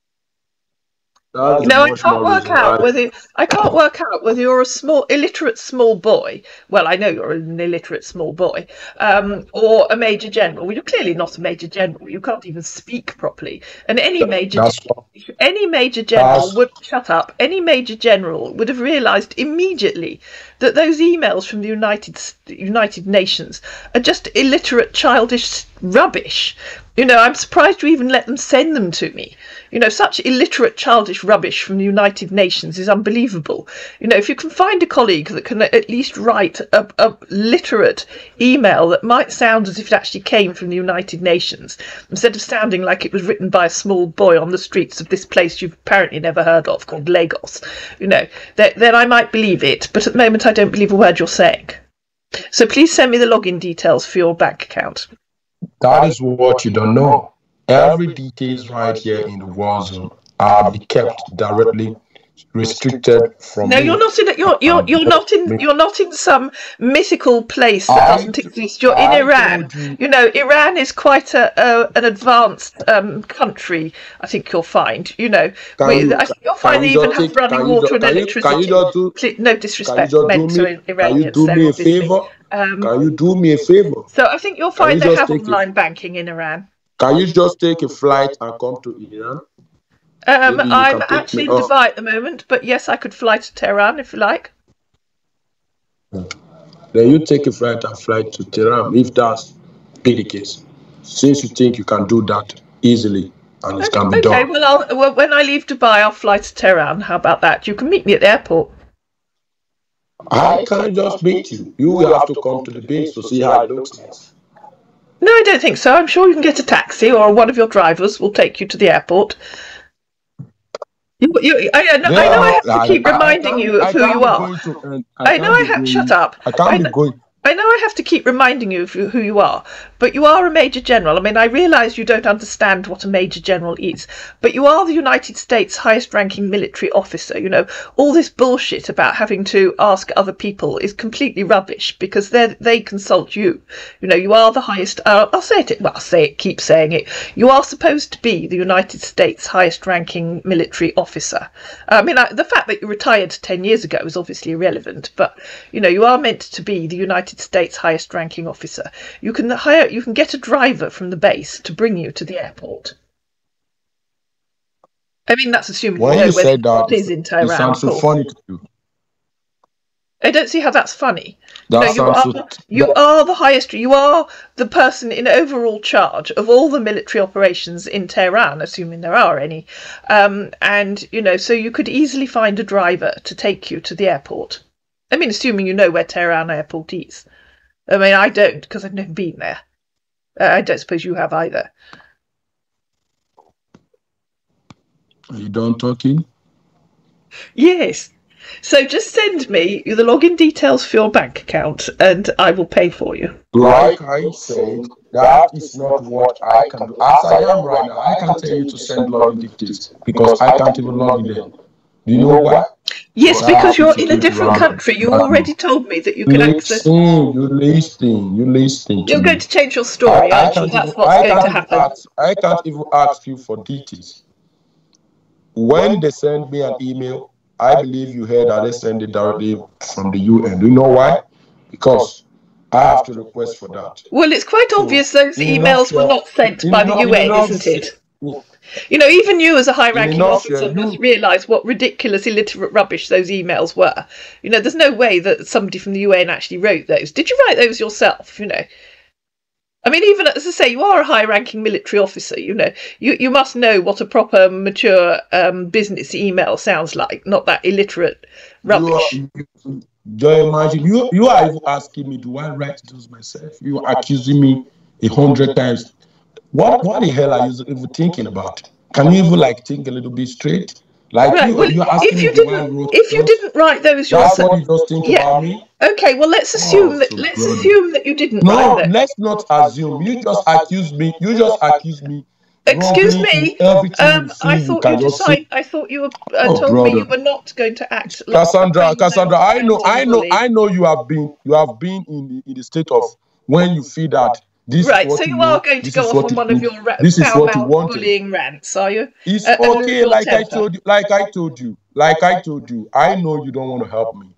That's
You I can't work
reason
out whether I can't work out whether you're a small illiterate small boy. Well, I know you're an illiterate small boy, um, or a major general. Well, you're clearly not a major general. You can't even speak properly. And any major
That's
any major general would shut up. Any major general would have realised immediately that those emails from the United United Nations are just illiterate, childish rubbish. You know, I'm surprised you even let them send them to me. You know, such illiterate, childish rubbish from the United Nations is unbelievable. You know, if you can find a colleague that can at least write a, a literate email that might sound as if it actually came from the United Nations, instead of sounding like it was written by a small boy on the streets of this place you've apparently never heard of called Lagos, you know, then, then I might believe it. But at the moment, I don't believe a word you're saying. So please send me the login details for your bank account.
that is what you don't know. Every details right here in the war zone are be kept directly restricted from
No,
me.
you're not in. You're you're you're not in. You're not in some mythical place that
I
doesn't exist. You're in Iran.
you-
You know, Iran is quite a, a an advanced um, country. I think you'll find. You know,
Can
we,
you-
I think you'll
can
find they
you
even have
take-
running
can you
water
just-
and
can you-
electricity.
can you just do-
Ple- no
Can you
disrespect meant
do
to
me? Can you do me a
obviously.
favor?
Um,
Can you do me a favor?
so I think you'll find
you
they have
take it?
online banking in Iran.
Can you just take a flight and come to Iran?
Um, I'm actually in. Dubai at the moment, but yes, I could fly to Tehran if you like.
Then you take a flight and fly to Tehran if that's be the case. Since you think you can do that easily and it can be
Okay,
done.
well, I'll, well, when I leave Dubai, I'll fly to Tehran. How about that? You can meet me at the airport.
I can't just meet you. You will have to come to the base to see how it looks like.
No, I don't think so. I'm sure you can get a taxi, or one of your drivers will take you to the airport. You, you, I, I know, I know I have to keep reminding you of who you are. I know I have. Shut up.
I can't
I
be going.
I know I have to keep reminding you of who you are, but you are a major general. I mean, I realise you don't understand what a major general is, but you are the United States highest ranking military officer. You know, all this bullshit about having to ask other people is completely rubbish because they they consult you. You know, you are the highest. Uh, I'll say it. Well, I'll say it. Keep saying it. You are supposed to be the United States highest ranking military officer. I mean, I, the fact that you retired 10 years ago is obviously irrelevant, but you know, you are meant to be the United States highest ranking officer. You can hire, you can get a driver from the base to bring you to the airport. I mean, that's assuming
When
you know
you
where the airport
that,
is in
it
Tehran.
sounds so funny to you.
I don't see how that's funny.
That
no, you
sounds
are,
so.
you
that-
are the highest. You are the person in overall charge of all the military operations in Tehran, assuming there are any. Um, and you know, so you could easily find a driver to take you to the airport. I mean, assuming you know where Tehran Airport is. I mean, I don't because I've never been there. Uh, I don't suppose you have either.
Are you done talking?
Yes. So just send me the login details for your bank account, and I will pay for you.
Like I said, that is not what I can do. As I am right now, I can't tell you to send login details because I can't even log in them. Do you know why?
Yes,
Wow,
because you're in a different
random.
country. You
Random.
already told me that you can access.
Listen, you listen, you listen. to
You're going to change your story,
I, I
aren't you?
can't
That's
even,
what's
I
going to happen.
ask, I can't even ask you for details. When they send me an email, I believe you heard that they send it directly from the UN. Do you know why? Because I have to request for that.
Well, it's quite obvious those
in a
emails were not sent
in
by
a
the
nut- in a
UN, isn't it? You know, even you as a high ranking officer must realise what ridiculous illiterate rubbish those emails were. You know, there's no way that somebody from the UN actually wrote those. Did you write those yourself? You know. I mean, even as I say, you are a high ranking military officer, you know. You you must know what a proper, mature um, business email sounds like, not that illiterate rubbish.
You are, you imagine? You, you are even asking me, do I write those myself? You are accusing me a hundred times. What what the hell are you even thinking about? Can you even like think a little bit straight? Like
Right,
you,
well,
you're asking
if you
me do I
didn't,
wrote
if you
those?
didn't write those yourself,
you
Yeah. okay. Well, let's assume
Oh,
that
so
let's
brother.
assume that you didn't
No, let's not assume. You just accuse me. You just accuse me.
Excuse me. Um,
you
I thought you
just
decide. I thought you were, uh,
Oh,
told me you were not going to act. like
Cassandra, Cassandra, I know, I know. I know you have been, you have been in the, in the state of when you feel that this
Right, so
you
are going to go off on one of your ra-
this is what you wanted.
bullying rants, are you?
It's
Uh,
okay, like I told you, like I told you, like I told you. I know you don't want to help me.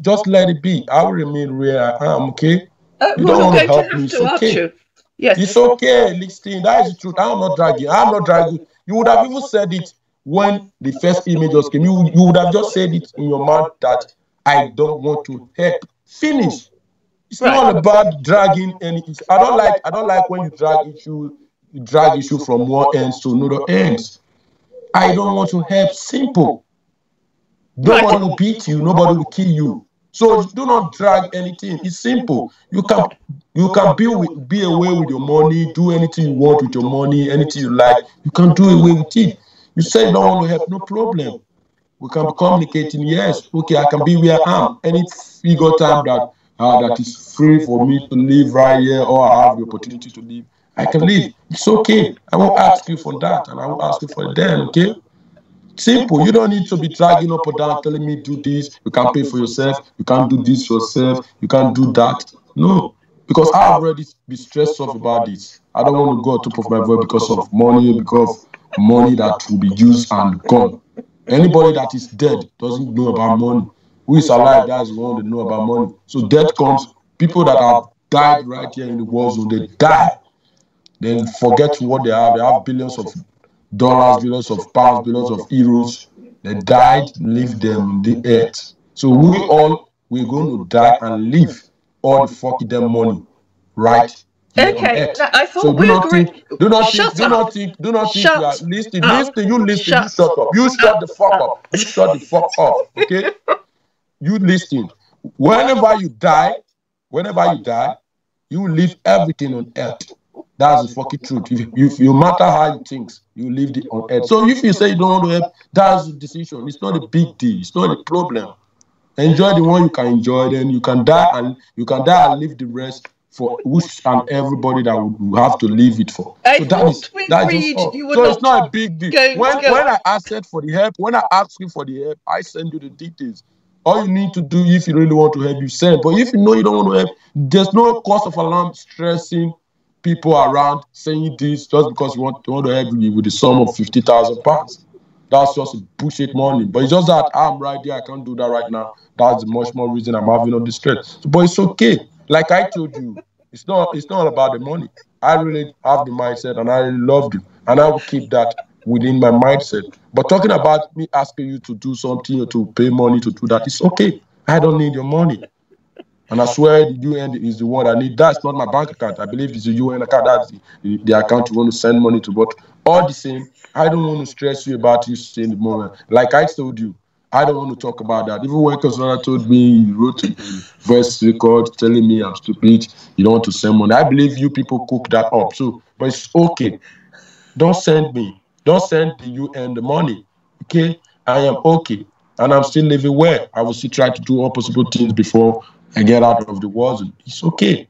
Just let it be. I will remain where I am. Okay,
Uh,
you don't want to help me. It's okay.
you? Yes.
It's okay. Listen, that is the truth. I'm not dragging. I'm not dragging. You would have even said it when the first just came. You, you would have just said it in your mouth that I don't want to help. Finish. It's not about dragging any issue. I don't like I don't like when you drag issue you drag issue from one end to another end. I don't want to help. Simple. Nobody will beat you, nobody will kill you. So do not drag anything. It's simple. You can you can be with, be away with your money, do anything you want with your money, anything you like. You can do away with it. You say don't want to help, no problem. We can be communicating. Yes, okay, I can be where I am. Any figure time that uh, that is free for me to live right here, or I have the opportunity to live, I can live. It's okay. I won't ask you for that, and I won't ask you for that. Okay. Simple. You don't need to be dragging up or down, telling me do this. You can't pay for yourself. You can't do this yourself. You can't do that. No, because I already be stressed off about this. I don't want to go on top of my voice because of money, because money that will be used and gone. Anybody that is dead doesn't know about money. Who is alive, that's the one that know about money. So death comes. People that have died right here in the war zone, they die. They forget what they have. They have billions of dollars, billions of pounds, billions of euros. They died, leave them the earth. So we all we're going to die and leave all the fucking them money, right?
Okay, I thought
So do
we
not
agreed-
think, do not
Shut
think, do
up.
not think, do not think
Shut
you are listening.
up.
Listen, you listen,
Shut
you shut up. You shut the fuck up. You shut the fuck up. Okay? You listen. Whenever you die, whenever you die, you leave everything on earth. That's the fucking truth. If, if you matter how you think, you leave it on earth. So if you say you don't want to help, that's the decision. It's not a big deal. It's not a problem. Enjoy the one you can enjoy, then you can die and you can die and leave the rest for which and everybody that would have to leave it for.
I
so that is
that is.
So it's
not
a big deal. When
go-
when I asked for the help, when I ask you for the help, I send you the details. All you need to do if you really want to help, you send. But if you know you don't want to help, there's no cause of alarm stressing people around saying this just because you want, want to help you with the sum of fifty thousand pounds. That's just bullshit money. But it's just that I'm right there. I can't do that right now. That's much more reason I'm having all this stress. But it's okay. Like I told you, it's not it's not about the money. I really have the mindset and I really love you. And I will keep that within my mindset. But talking about me asking you to do something or to pay money to do that, it's okay. I don't need your money. And I swear the UN is the one I need. That's not my bank account. I believe it's the UN account. That's the, the account you want to send money to. But all the same, I don't want to stress you about you saying the moment. Like I told you, I don't want to talk about that. Even when Kasana told me he wrote a voice record telling me I'm stupid, you don't want to send money. I believe you people cook that up. So, but it's okay. Don't send me. Don't send the UN the money. Okay? I am okay. And I'm still living well. I will still try to do all possible things before I get out of the war zone. It's okay.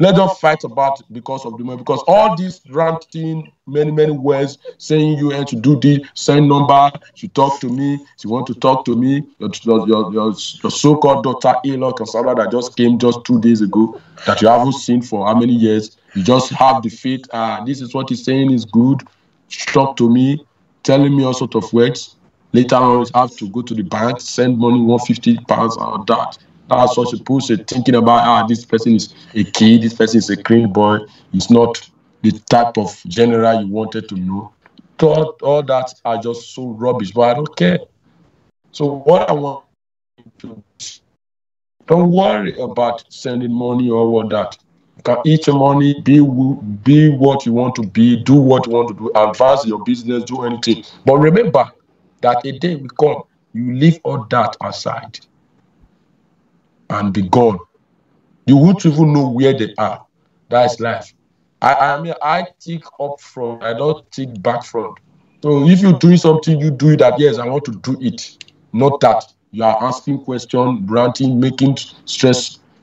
Let them fight about it because of the money. Because all these ranting, many, many words saying you to do this, send number, she talk to me, she want to talk to me, your, your, your, your so-called daughter Elo Cassandra that just came just two days ago, that you haven't seen for how many years. You just have the faith, ah, this is what he's saying is good. Talk to me, telling me all sort of words. Later on, you have to go to the bank, send money, 150 pounds or that. That's what supposed to thinking about ah this person is a kid, this person is a clean boy, he's not the type of general you wanted to know. All, all that are just so rubbish, but I don't care. So what I want to don't worry about sending money or what that. Can eat your money, be be what you want to be, do what you want to do, advance your business, do anything. But remember that a day will come, you leave all that aside and be gone. You won't even know where they are. That's life. I, I mean, I think up front. I don't think back front. So if you're doing something, you do it that yes, I want to do it. Not that you are asking questions, ranting, making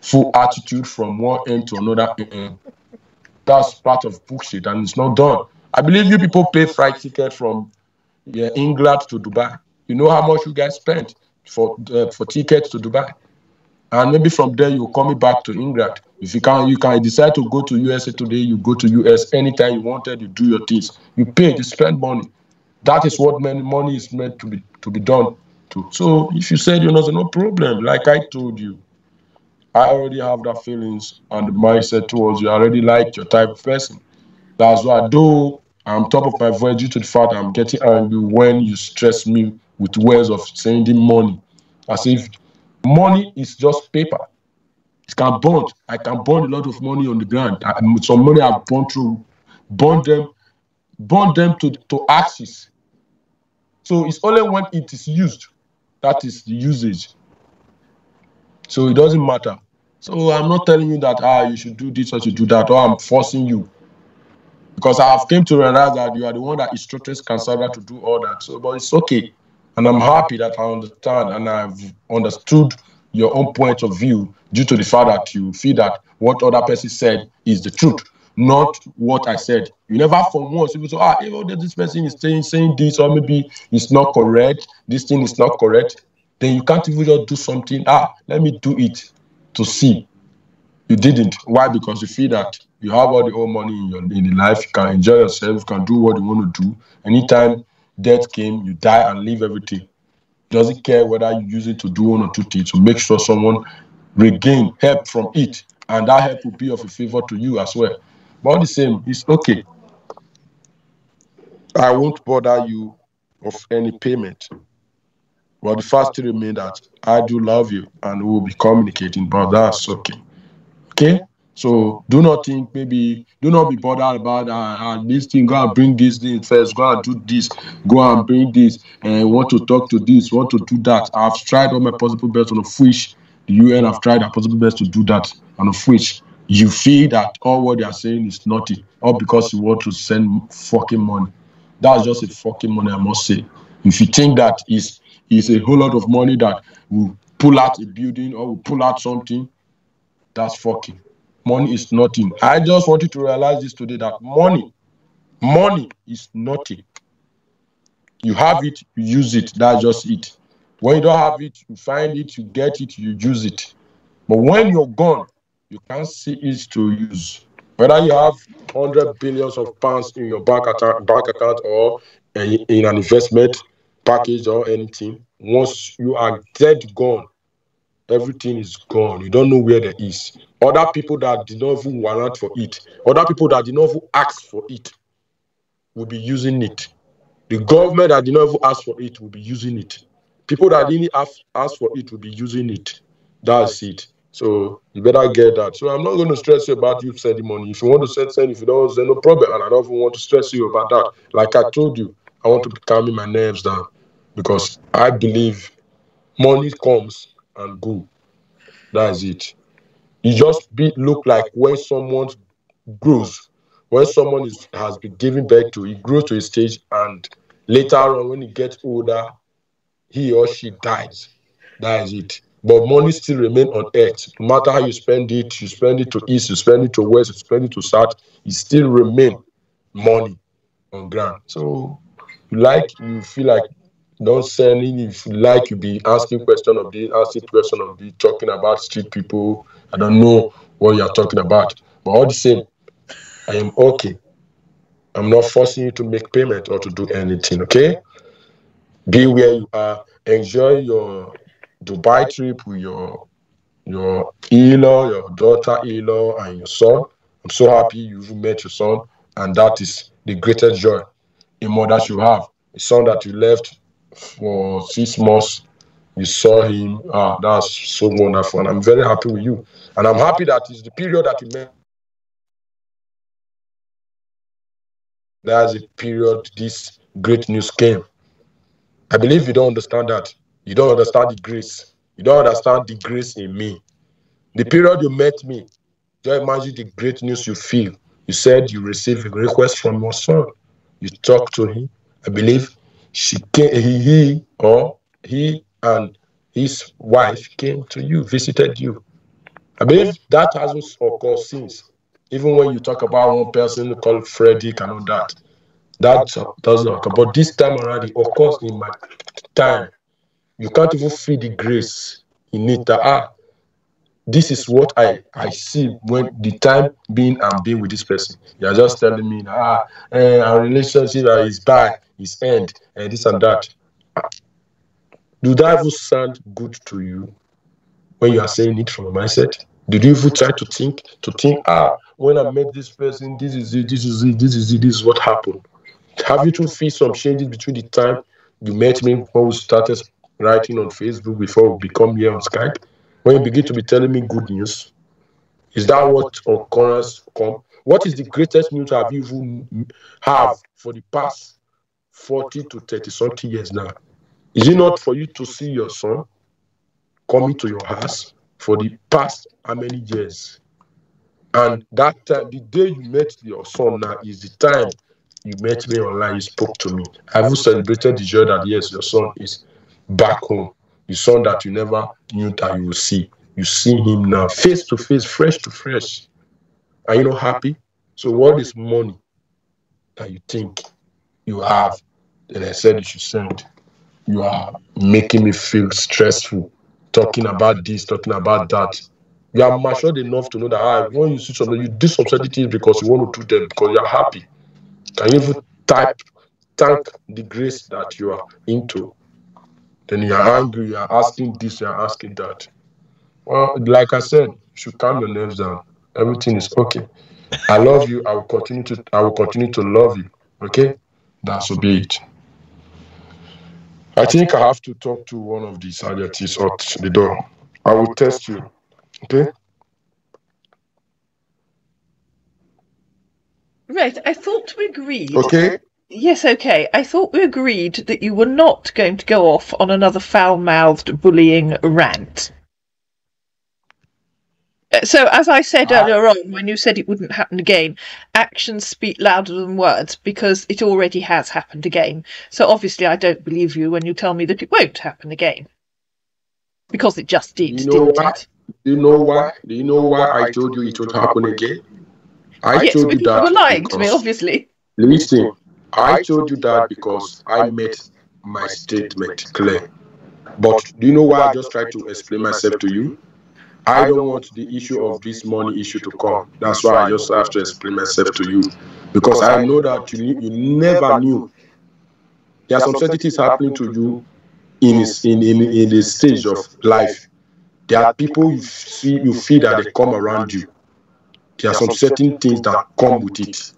stressful attitude from one end to another. That's part of bullshit, and it's not done. I believe you people pay flight ticket from yeah, England to Dubai. You know how much you guys spent for uh, for tickets to Dubai and maybe from there you'll come back to England. If you can, you can decide to go to USA today. You go to US anytime you wanted. You do your things. You pay. You spend money. That is what money is meant to be to be done to. So if you said you know, no problem. Like I told you, I already have that feelings and the mindset towards you. I already like your type of person. That's why though I'm top of my voice due to the fact I'm getting angry when you stress me with words of sending money, as if money is just paper. It can bond. I can burn a lot of money on the ground. I, some money I've burned through, bond them, bond them to, to axis. So it's only when it is used that is the usage. So it doesn't matter. So I'm not telling you that ah you should do this or you should do that, or I'm forcing you. Because I have came to realize that you are the one that instructed Kansada to do all that. So but it's okay. And I'm happy that I understand and I've understood your own point of view due to the fact that you feel that what other person said is the truth, not what I said. You never for once people say, ah, even this person is saying saying this, or maybe it's not correct, this thing is not correct, then you can't even just do something. Ah, let me do it to see. You didn't. Why? Because you feel that you have all the old money in your in the life, you can enjoy yourself, you can do what you want to do. Anytime death came, you die and leave everything. Doesn't care whether you use it to do one or two things to make sure someone regain help from it, and that help will be of a favor to you as well. But all the same, it's okay. I won't bother you of any payment. But the fact still remains that I do love you and we'll be communicating, but that's okay. Okay? So do not think maybe do not be bothered about uh, uh, this thing. Go and bring this thing first. Go and do this. Go and bring this. And want to talk to this. Want to do that. I've tried all my possible best on of which the UN have tried their possible best to do that, and of which you feel that all what they are saying is naughty, all because you want to send fucking money. That's just a fucking money, I must say. If you think that is is a whole lot of money that will pull out a building or will pull out something, that's fucking. Money is nothing. I just want you to realize this today that money, money is nothing. You have it, you use it. That's just it. When you don't have it, you find it, you get it, you use it. But when you're gone, you can't see it to use. Whether you have hundred billions of pounds in your bank account, bank account or in in an investment package or anything, once you are dead gone, everything is gone. You don't know where there is. Other people that did not even warrant for it, other people that did not even ask for it, will be using it. The government that did not even ask for it will be using it. People that didn't ask, ask for it will be using it. That's it. So you better get that. So I'm not going to stress you about you sending money. If you want to send, send. If you don't send, no problem. And I don't even want to stress you about that. Like I told you, I want to calming my nerves down because I believe money comes and go. That's it. You just be look like when someone grows, when someone is has been given birth to, he grows to a stage, and later on, when he gets older, he or she dies. That is it. but money still remain on earth. No matter how you spend it, you spend it to east, you spend it to west, you spend it to south, it still remain money on ground. So you like you feel like don't send in if you like you be asking question of this, asking question of this, talking about street people. I don't know what you're talking about. But all the same, I am okay. I'm not forcing you to make payment or to do anything, okay? Be where you are. Enjoy your Dubai trip with your your in-law, your daughter-in-law, and your son. I'm so happy you've met your son, and that is the greatest joy a mother should have. A son that you left for six months, you saw him. Ah, that's so wonderful, and I'm very happy with you. And I'm happy that it's the period that you met. That's the period this great news came. I believe you don't understand that. You don't understand the grace. You don't understand the grace in me. The period you met me, just imagine the great news you feel. You said you received a request from your son. You talked to him. I believe she came, he, or he and his wife came to you, visited you. I believe that hasn't occurred since. Even when you talk about one person called Frederick and all that, that doesn't occur. But this time around, it occurs in my time. You can't even feel the grace in it. Ah, this is what I, I see when the time being I'm being with this person. You're just telling me, ah, eh, our relationship is bad, is end, and this and that. Do that even sound good to you when you are saying it from a mindset? Did you even try to think to think, ah, when I met this person, this is it, this is it, this is it, this is what happened. Have you to feel some changes between the time you met me when we started writing on Facebook before we become here on Skype? When you begin to be telling me good news, is that what occurrence come? What is the greatest news have you even have for the past 40 to 30 something years now? Is it not for you to see your son coming to your house for the past how many years? And that time, the day you met your son now is the time you met me online, you spoke to me. Have you celebrated the joy that yes, your son is back home? The son that you never knew that you will see. You see him now, face to face, fresh to fresh. Are you not happy? So, what is money that you think you have? Then I said you should send. You are making me feel stressful, talking about this, talking about that. You are matured enough to know that ah, when you see something, you do some certain things because you want to do them because you are happy. Can you even type, thank the grace that you are into? Then you are angry, you are asking this, you are asking that. Well, like I said, you should calm your nerves down. Everything is okay. I love you. I will continue to I will continue to love you. Okay? That should be it. I think I have to talk to one of these adjectives at the door. I will test you. Okay?
Right, I thought we agreed.
Okay?
Yes, okay. I thought we agreed that you were not going to go off on another foul mouthed bullying rant. Uh, So, as I said
Ah.
earlier on, when you said it wouldn't happen again, actions speak louder than words because it already has happened again. So, obviously, I don't believe you when you tell me that it won't happen again. Because it just did,
You know
didn't
why?
it?
Do you know why? Do you know why I told you it would happen again? I
yes,
told you
you
that
were lying to me, obviously.
Listen, I told you that because I made my statement clear. But do you know why I just tried to explain myself to you? I don't want the issue of this money issue to come. That's why I just have to explain myself to you. Because I know that you, you never knew. There are some certain things happening to you in, in, in, in the stage of life. There are people you see you feel that they come around you. There are some certain things that come with it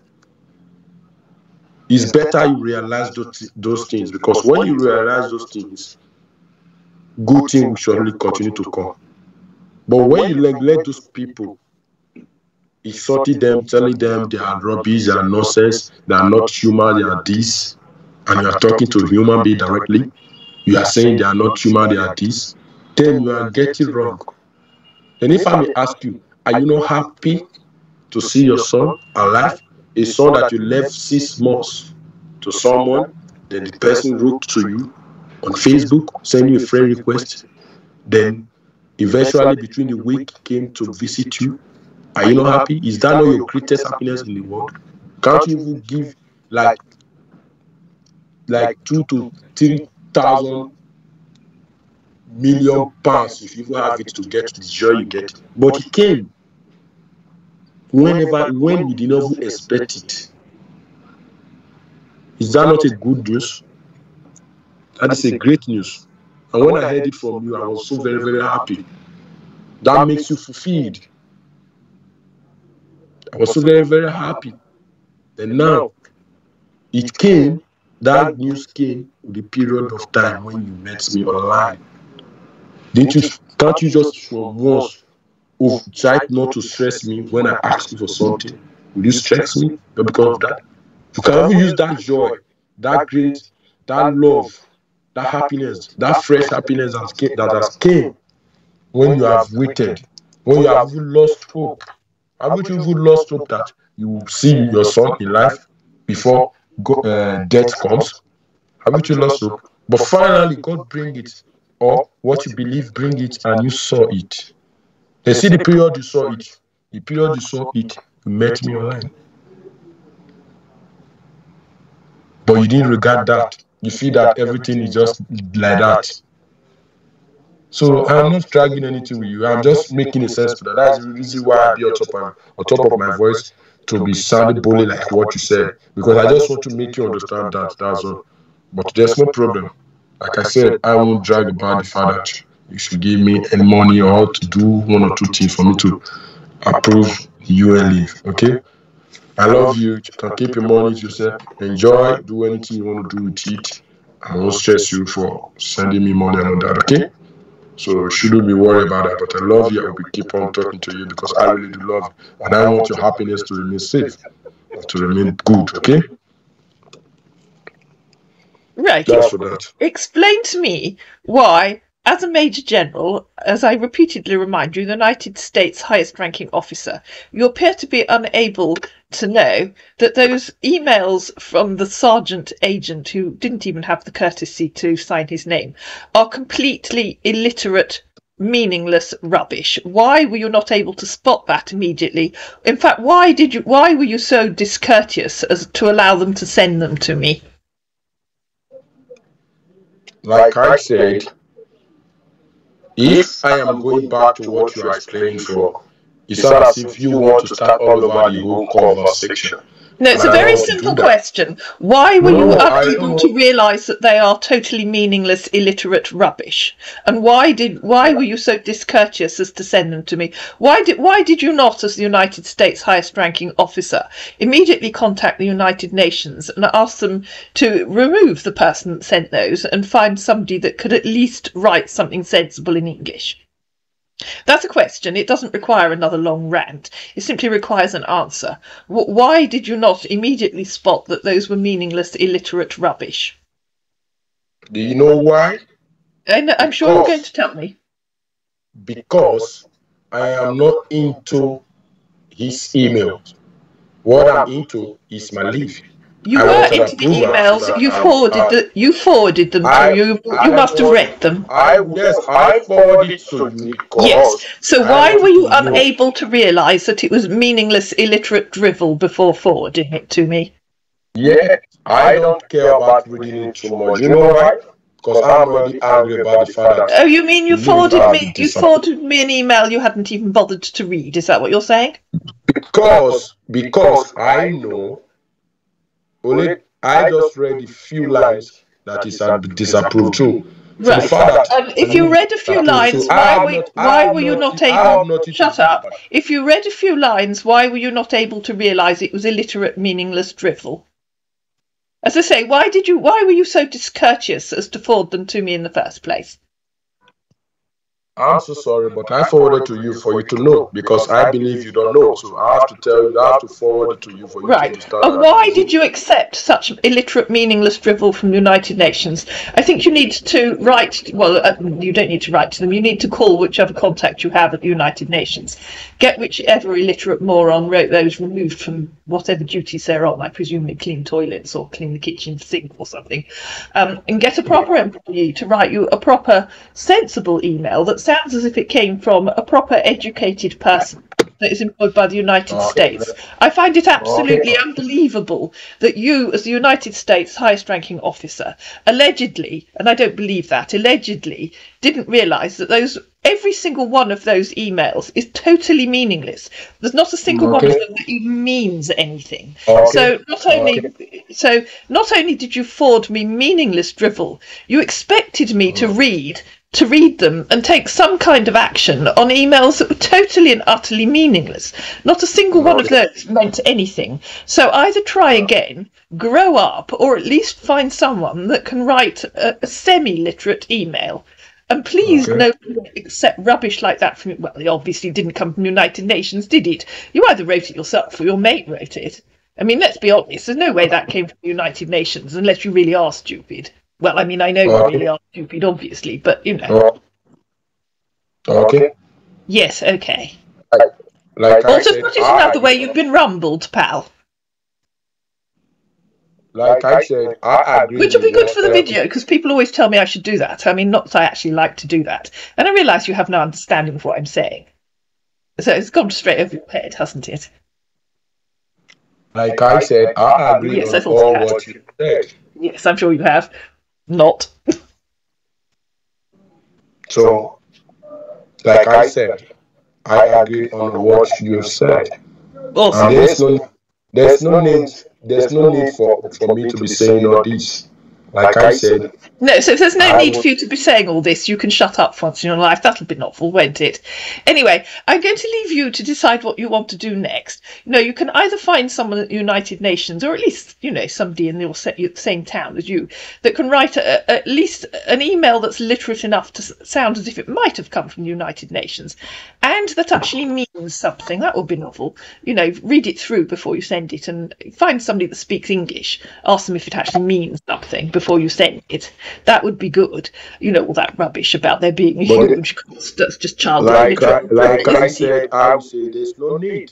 it's better you realize those, those things because when you realize those things, good things will surely continue to come. But when you neglect those people, insulting them, telling them they are rubbish, they are nonsense, they are not human, they are this, and you are talking to a human being directly, you are saying they are not human, they are this, then you are getting wrong. And if I may ask you, are you not happy to see your son alive? A son that you left six months to someone, then the person wrote to you on Facebook, send you a friend request, then eventually between the week came to visit you? Are you not happy? Is that not your greatest happiness in the world? Can't you even give like like two to three thousand million pounds if you have it to get the joy you get? But he came whenever when we did not expect it. Is that not a good news? That is a great news. And when I heard it from you, I was so very, very happy. That makes you fulfilled. I was so very, very happy. And now it came, that news came with the period of time when you met me online. Didn't you can't you just for once try not to stress me when I ask you for something? Will you stress me because of that? You can even use that joy, that grace, that love, that happiness, that fresh happiness that, came, that has came when you have waited, when you have lost hope. Haven't you even lost hope that you will see your son in life before go, uh, death comes? Haven't you lost hope? But finally, God bring it, or what you believe bring it, and you saw it. They see the period you saw it. The period you saw it, you met me online. But you didn't regard that. You feel that everything is just like that. So I'm not dragging anything with you. I'm just making a sense to that. That's the reason why I be on top of, on top of my voice to be sounding bully like what you said. Because I just want to make you understand that. That's all. But there's no problem. Like I said, I won't drag about the fact that you should give me any money or how to do one or two things for me to approve you and leave. Okay? I love you. You can keep your money to yourself. Enjoy. Do anything you want to do with it. I won't stress you for sending me money and all that. Okay? So shouldn't be worried about that. But I love you. I will keep on talking to you because I really do love you. And I want your happiness to remain safe, to remain good. Okay?
Right.
That's for that.
Explain to me why, as a Major General, as I repeatedly remind you, the United States highest ranking officer, you appear to be unable to know that those emails from the sergeant agent who didn't even have the courtesy to sign his name are completely illiterate meaningless rubbish. Why were you not able to spot that immediately? In fact why did you why were you so discourteous as to allow them to send them to me?
Like I said, if I am going back to what you are explaining for, it's not as if you want to start all over the whole conversation.
No, it's a very
don't want to do
simple question. Why were you
No, I
unable to realise that they are totally meaningless, illiterate rubbish? And why did why were you so discourteous as to send them to me? Why did why did you not, as the United States highest ranking officer, immediately contact the United Nations and ask them to remove the person that sent those and find somebody that could at least write something sensible in English? That's a question. It doesn't require another long rant. It simply requires an answer. Wh- Why did you not immediately spot that those were meaningless, illiterate rubbish?
Do you know why?
And I'm sure you're going to tell me.
Because I am not into his emails. What I'm into is my leave.
You
I
were into the emails.
that
You forwarded
I-
the, You forwarded them
I-
to you.
I
You must have read them.
I yes, I forwarded to you
Yes. So why were you unable to realise that it was meaningless, illiterate drivel before forwarding it to me?
Yeah, I don't care about reading it too much. You know why? Because I'm already angry about the fact that
Oh, you mean you
You
forwarded me? You forwarded me an email you hadn't even bothered to read. Is that what you're saying?
because because I know only I just read a few lines that is disapproved too.
Right.
fact
And um, if you read a few lines, why were
not-
why were you
not-
not
I have
able?
not
Shut up! If you read a few lines, why were you not able to realise it was illiterate, meaningless drivel? As I say, why did you? Why were you so discourteous as to forward them to me in the first place?
I'm so sorry, but I forwarded to you for you to know because I believe you don't know. So I have to tell you, I have to forward it to you for you to
Right.
understand.
And why did you accept such illiterate, meaningless drivel from the United Nations? I think you need to write, well, uh, you don't need to write to them, you need to call whichever contact you have at the United Nations. Get whichever illiterate moron wrote those removed from whatever duties they're on, I presume they clean toilets or clean the kitchen sink or something, um, and get a proper employee to write you a proper, sensible email that sounds as if it came from a proper, educated person that is employed by the United oh, States. I find it oh, absolutely unbelievable that you, as the United States highest ranking officer, allegedly, and I don't believe that, allegedly didn't realise that those every single one of those emails is totally meaningless. There's not a single one of them that even means anything.
Okay.
So not only so not only did you forward me meaningless drivel, you expected me to mm. read to read them and take some kind of action on emails that were totally and utterly meaningless. Not a single one of those meant anything. So either try again, grow up, or at least find someone that can write a, a semi-literate email. And please
Okay.
no accept rubbish like that from you. Well, it obviously didn't come from the United Nations, did it? You either wrote it yourself or your mate wrote it. I mean, let's be honest, there's no way that came from the United Nations unless you really are stupid. Well, I mean, I know you
Okay.
really are stupid, obviously, but you know.
Okay.
Yes, okay.
Like I
Also,
said,
put it
I
another way, you've been rumbled, pal.
Like I said, I agree.
Which will be good for the video because people always tell me I should do that. I mean, not that I actually like to do that. And I realise you have no understanding of what I'm saying. So it's gone straight over your head, hasn't it?
Like I said, I agree
Yes, I
all what you said.
Yes, I'm sure you have. Not.
So, like I said, I agree on what you said.
Awesome.
there's no, there's no need, there's no need for, for me to be saying all this. Like I said,
No, so there's no
I
need
would-
for you to be saying all this, you can shut up once in your life. That'll be novel, won't it? Anyway, I'm going to leave you to decide what you want to do next. You know, you can either find someone at the United Nations, or at least, you know, somebody in your sa- same town as you, that can write a, at least an email that's literate enough to s- sound as if it might have come from the United Nations, and that actually means something. That would be novel. You know, read it through before you send it, and find somebody that speaks English. Ask them if it actually means something before you send it. That would be good. You know, all that rubbish about there being a
But-
huge cost. That's just child
like I, like I said, I would say there's no need.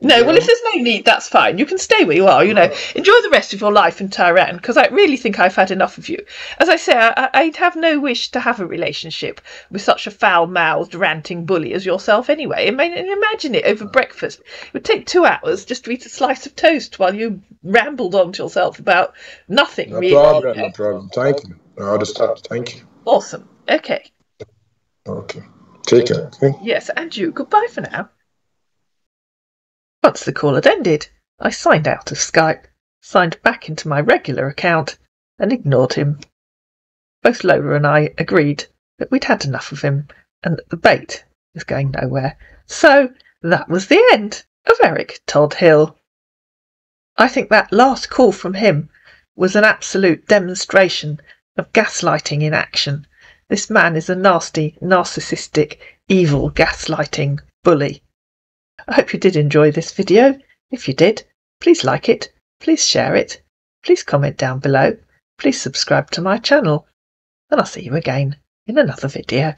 No, well, if there's no need, that's fine. You can stay where you are. You know, enjoy the rest of your life in Tehran because I really think I've had enough of you. As I say, I, I'd have no wish to have a relationship with such a foul-mouthed, ranting bully as yourself. Anyway, I mean, imagine it over breakfast. It would take two hours just to eat a slice of toast while you rambled on to yourself about nothing.
No
really.
problem, no problem. Thank you. I understand. Thank you.
Awesome. Okay.
Okay. Take care. Okay.
Yes, and you. Goodbye for now. Once the call had ended, I signed out of Skype, signed back into my regular account, and ignored him. Both Lola and I agreed that we'd had enough of him and that the bait was going nowhere. So that was the end of Eric Todd Hill. I think that last call from him was an absolute demonstration of gaslighting in action. This man is a nasty, narcissistic, evil, gaslighting bully. I hope you did enjoy this video. If you did, please like it, please share it, please comment down below, please subscribe to my channel, and I'll see you again in another video.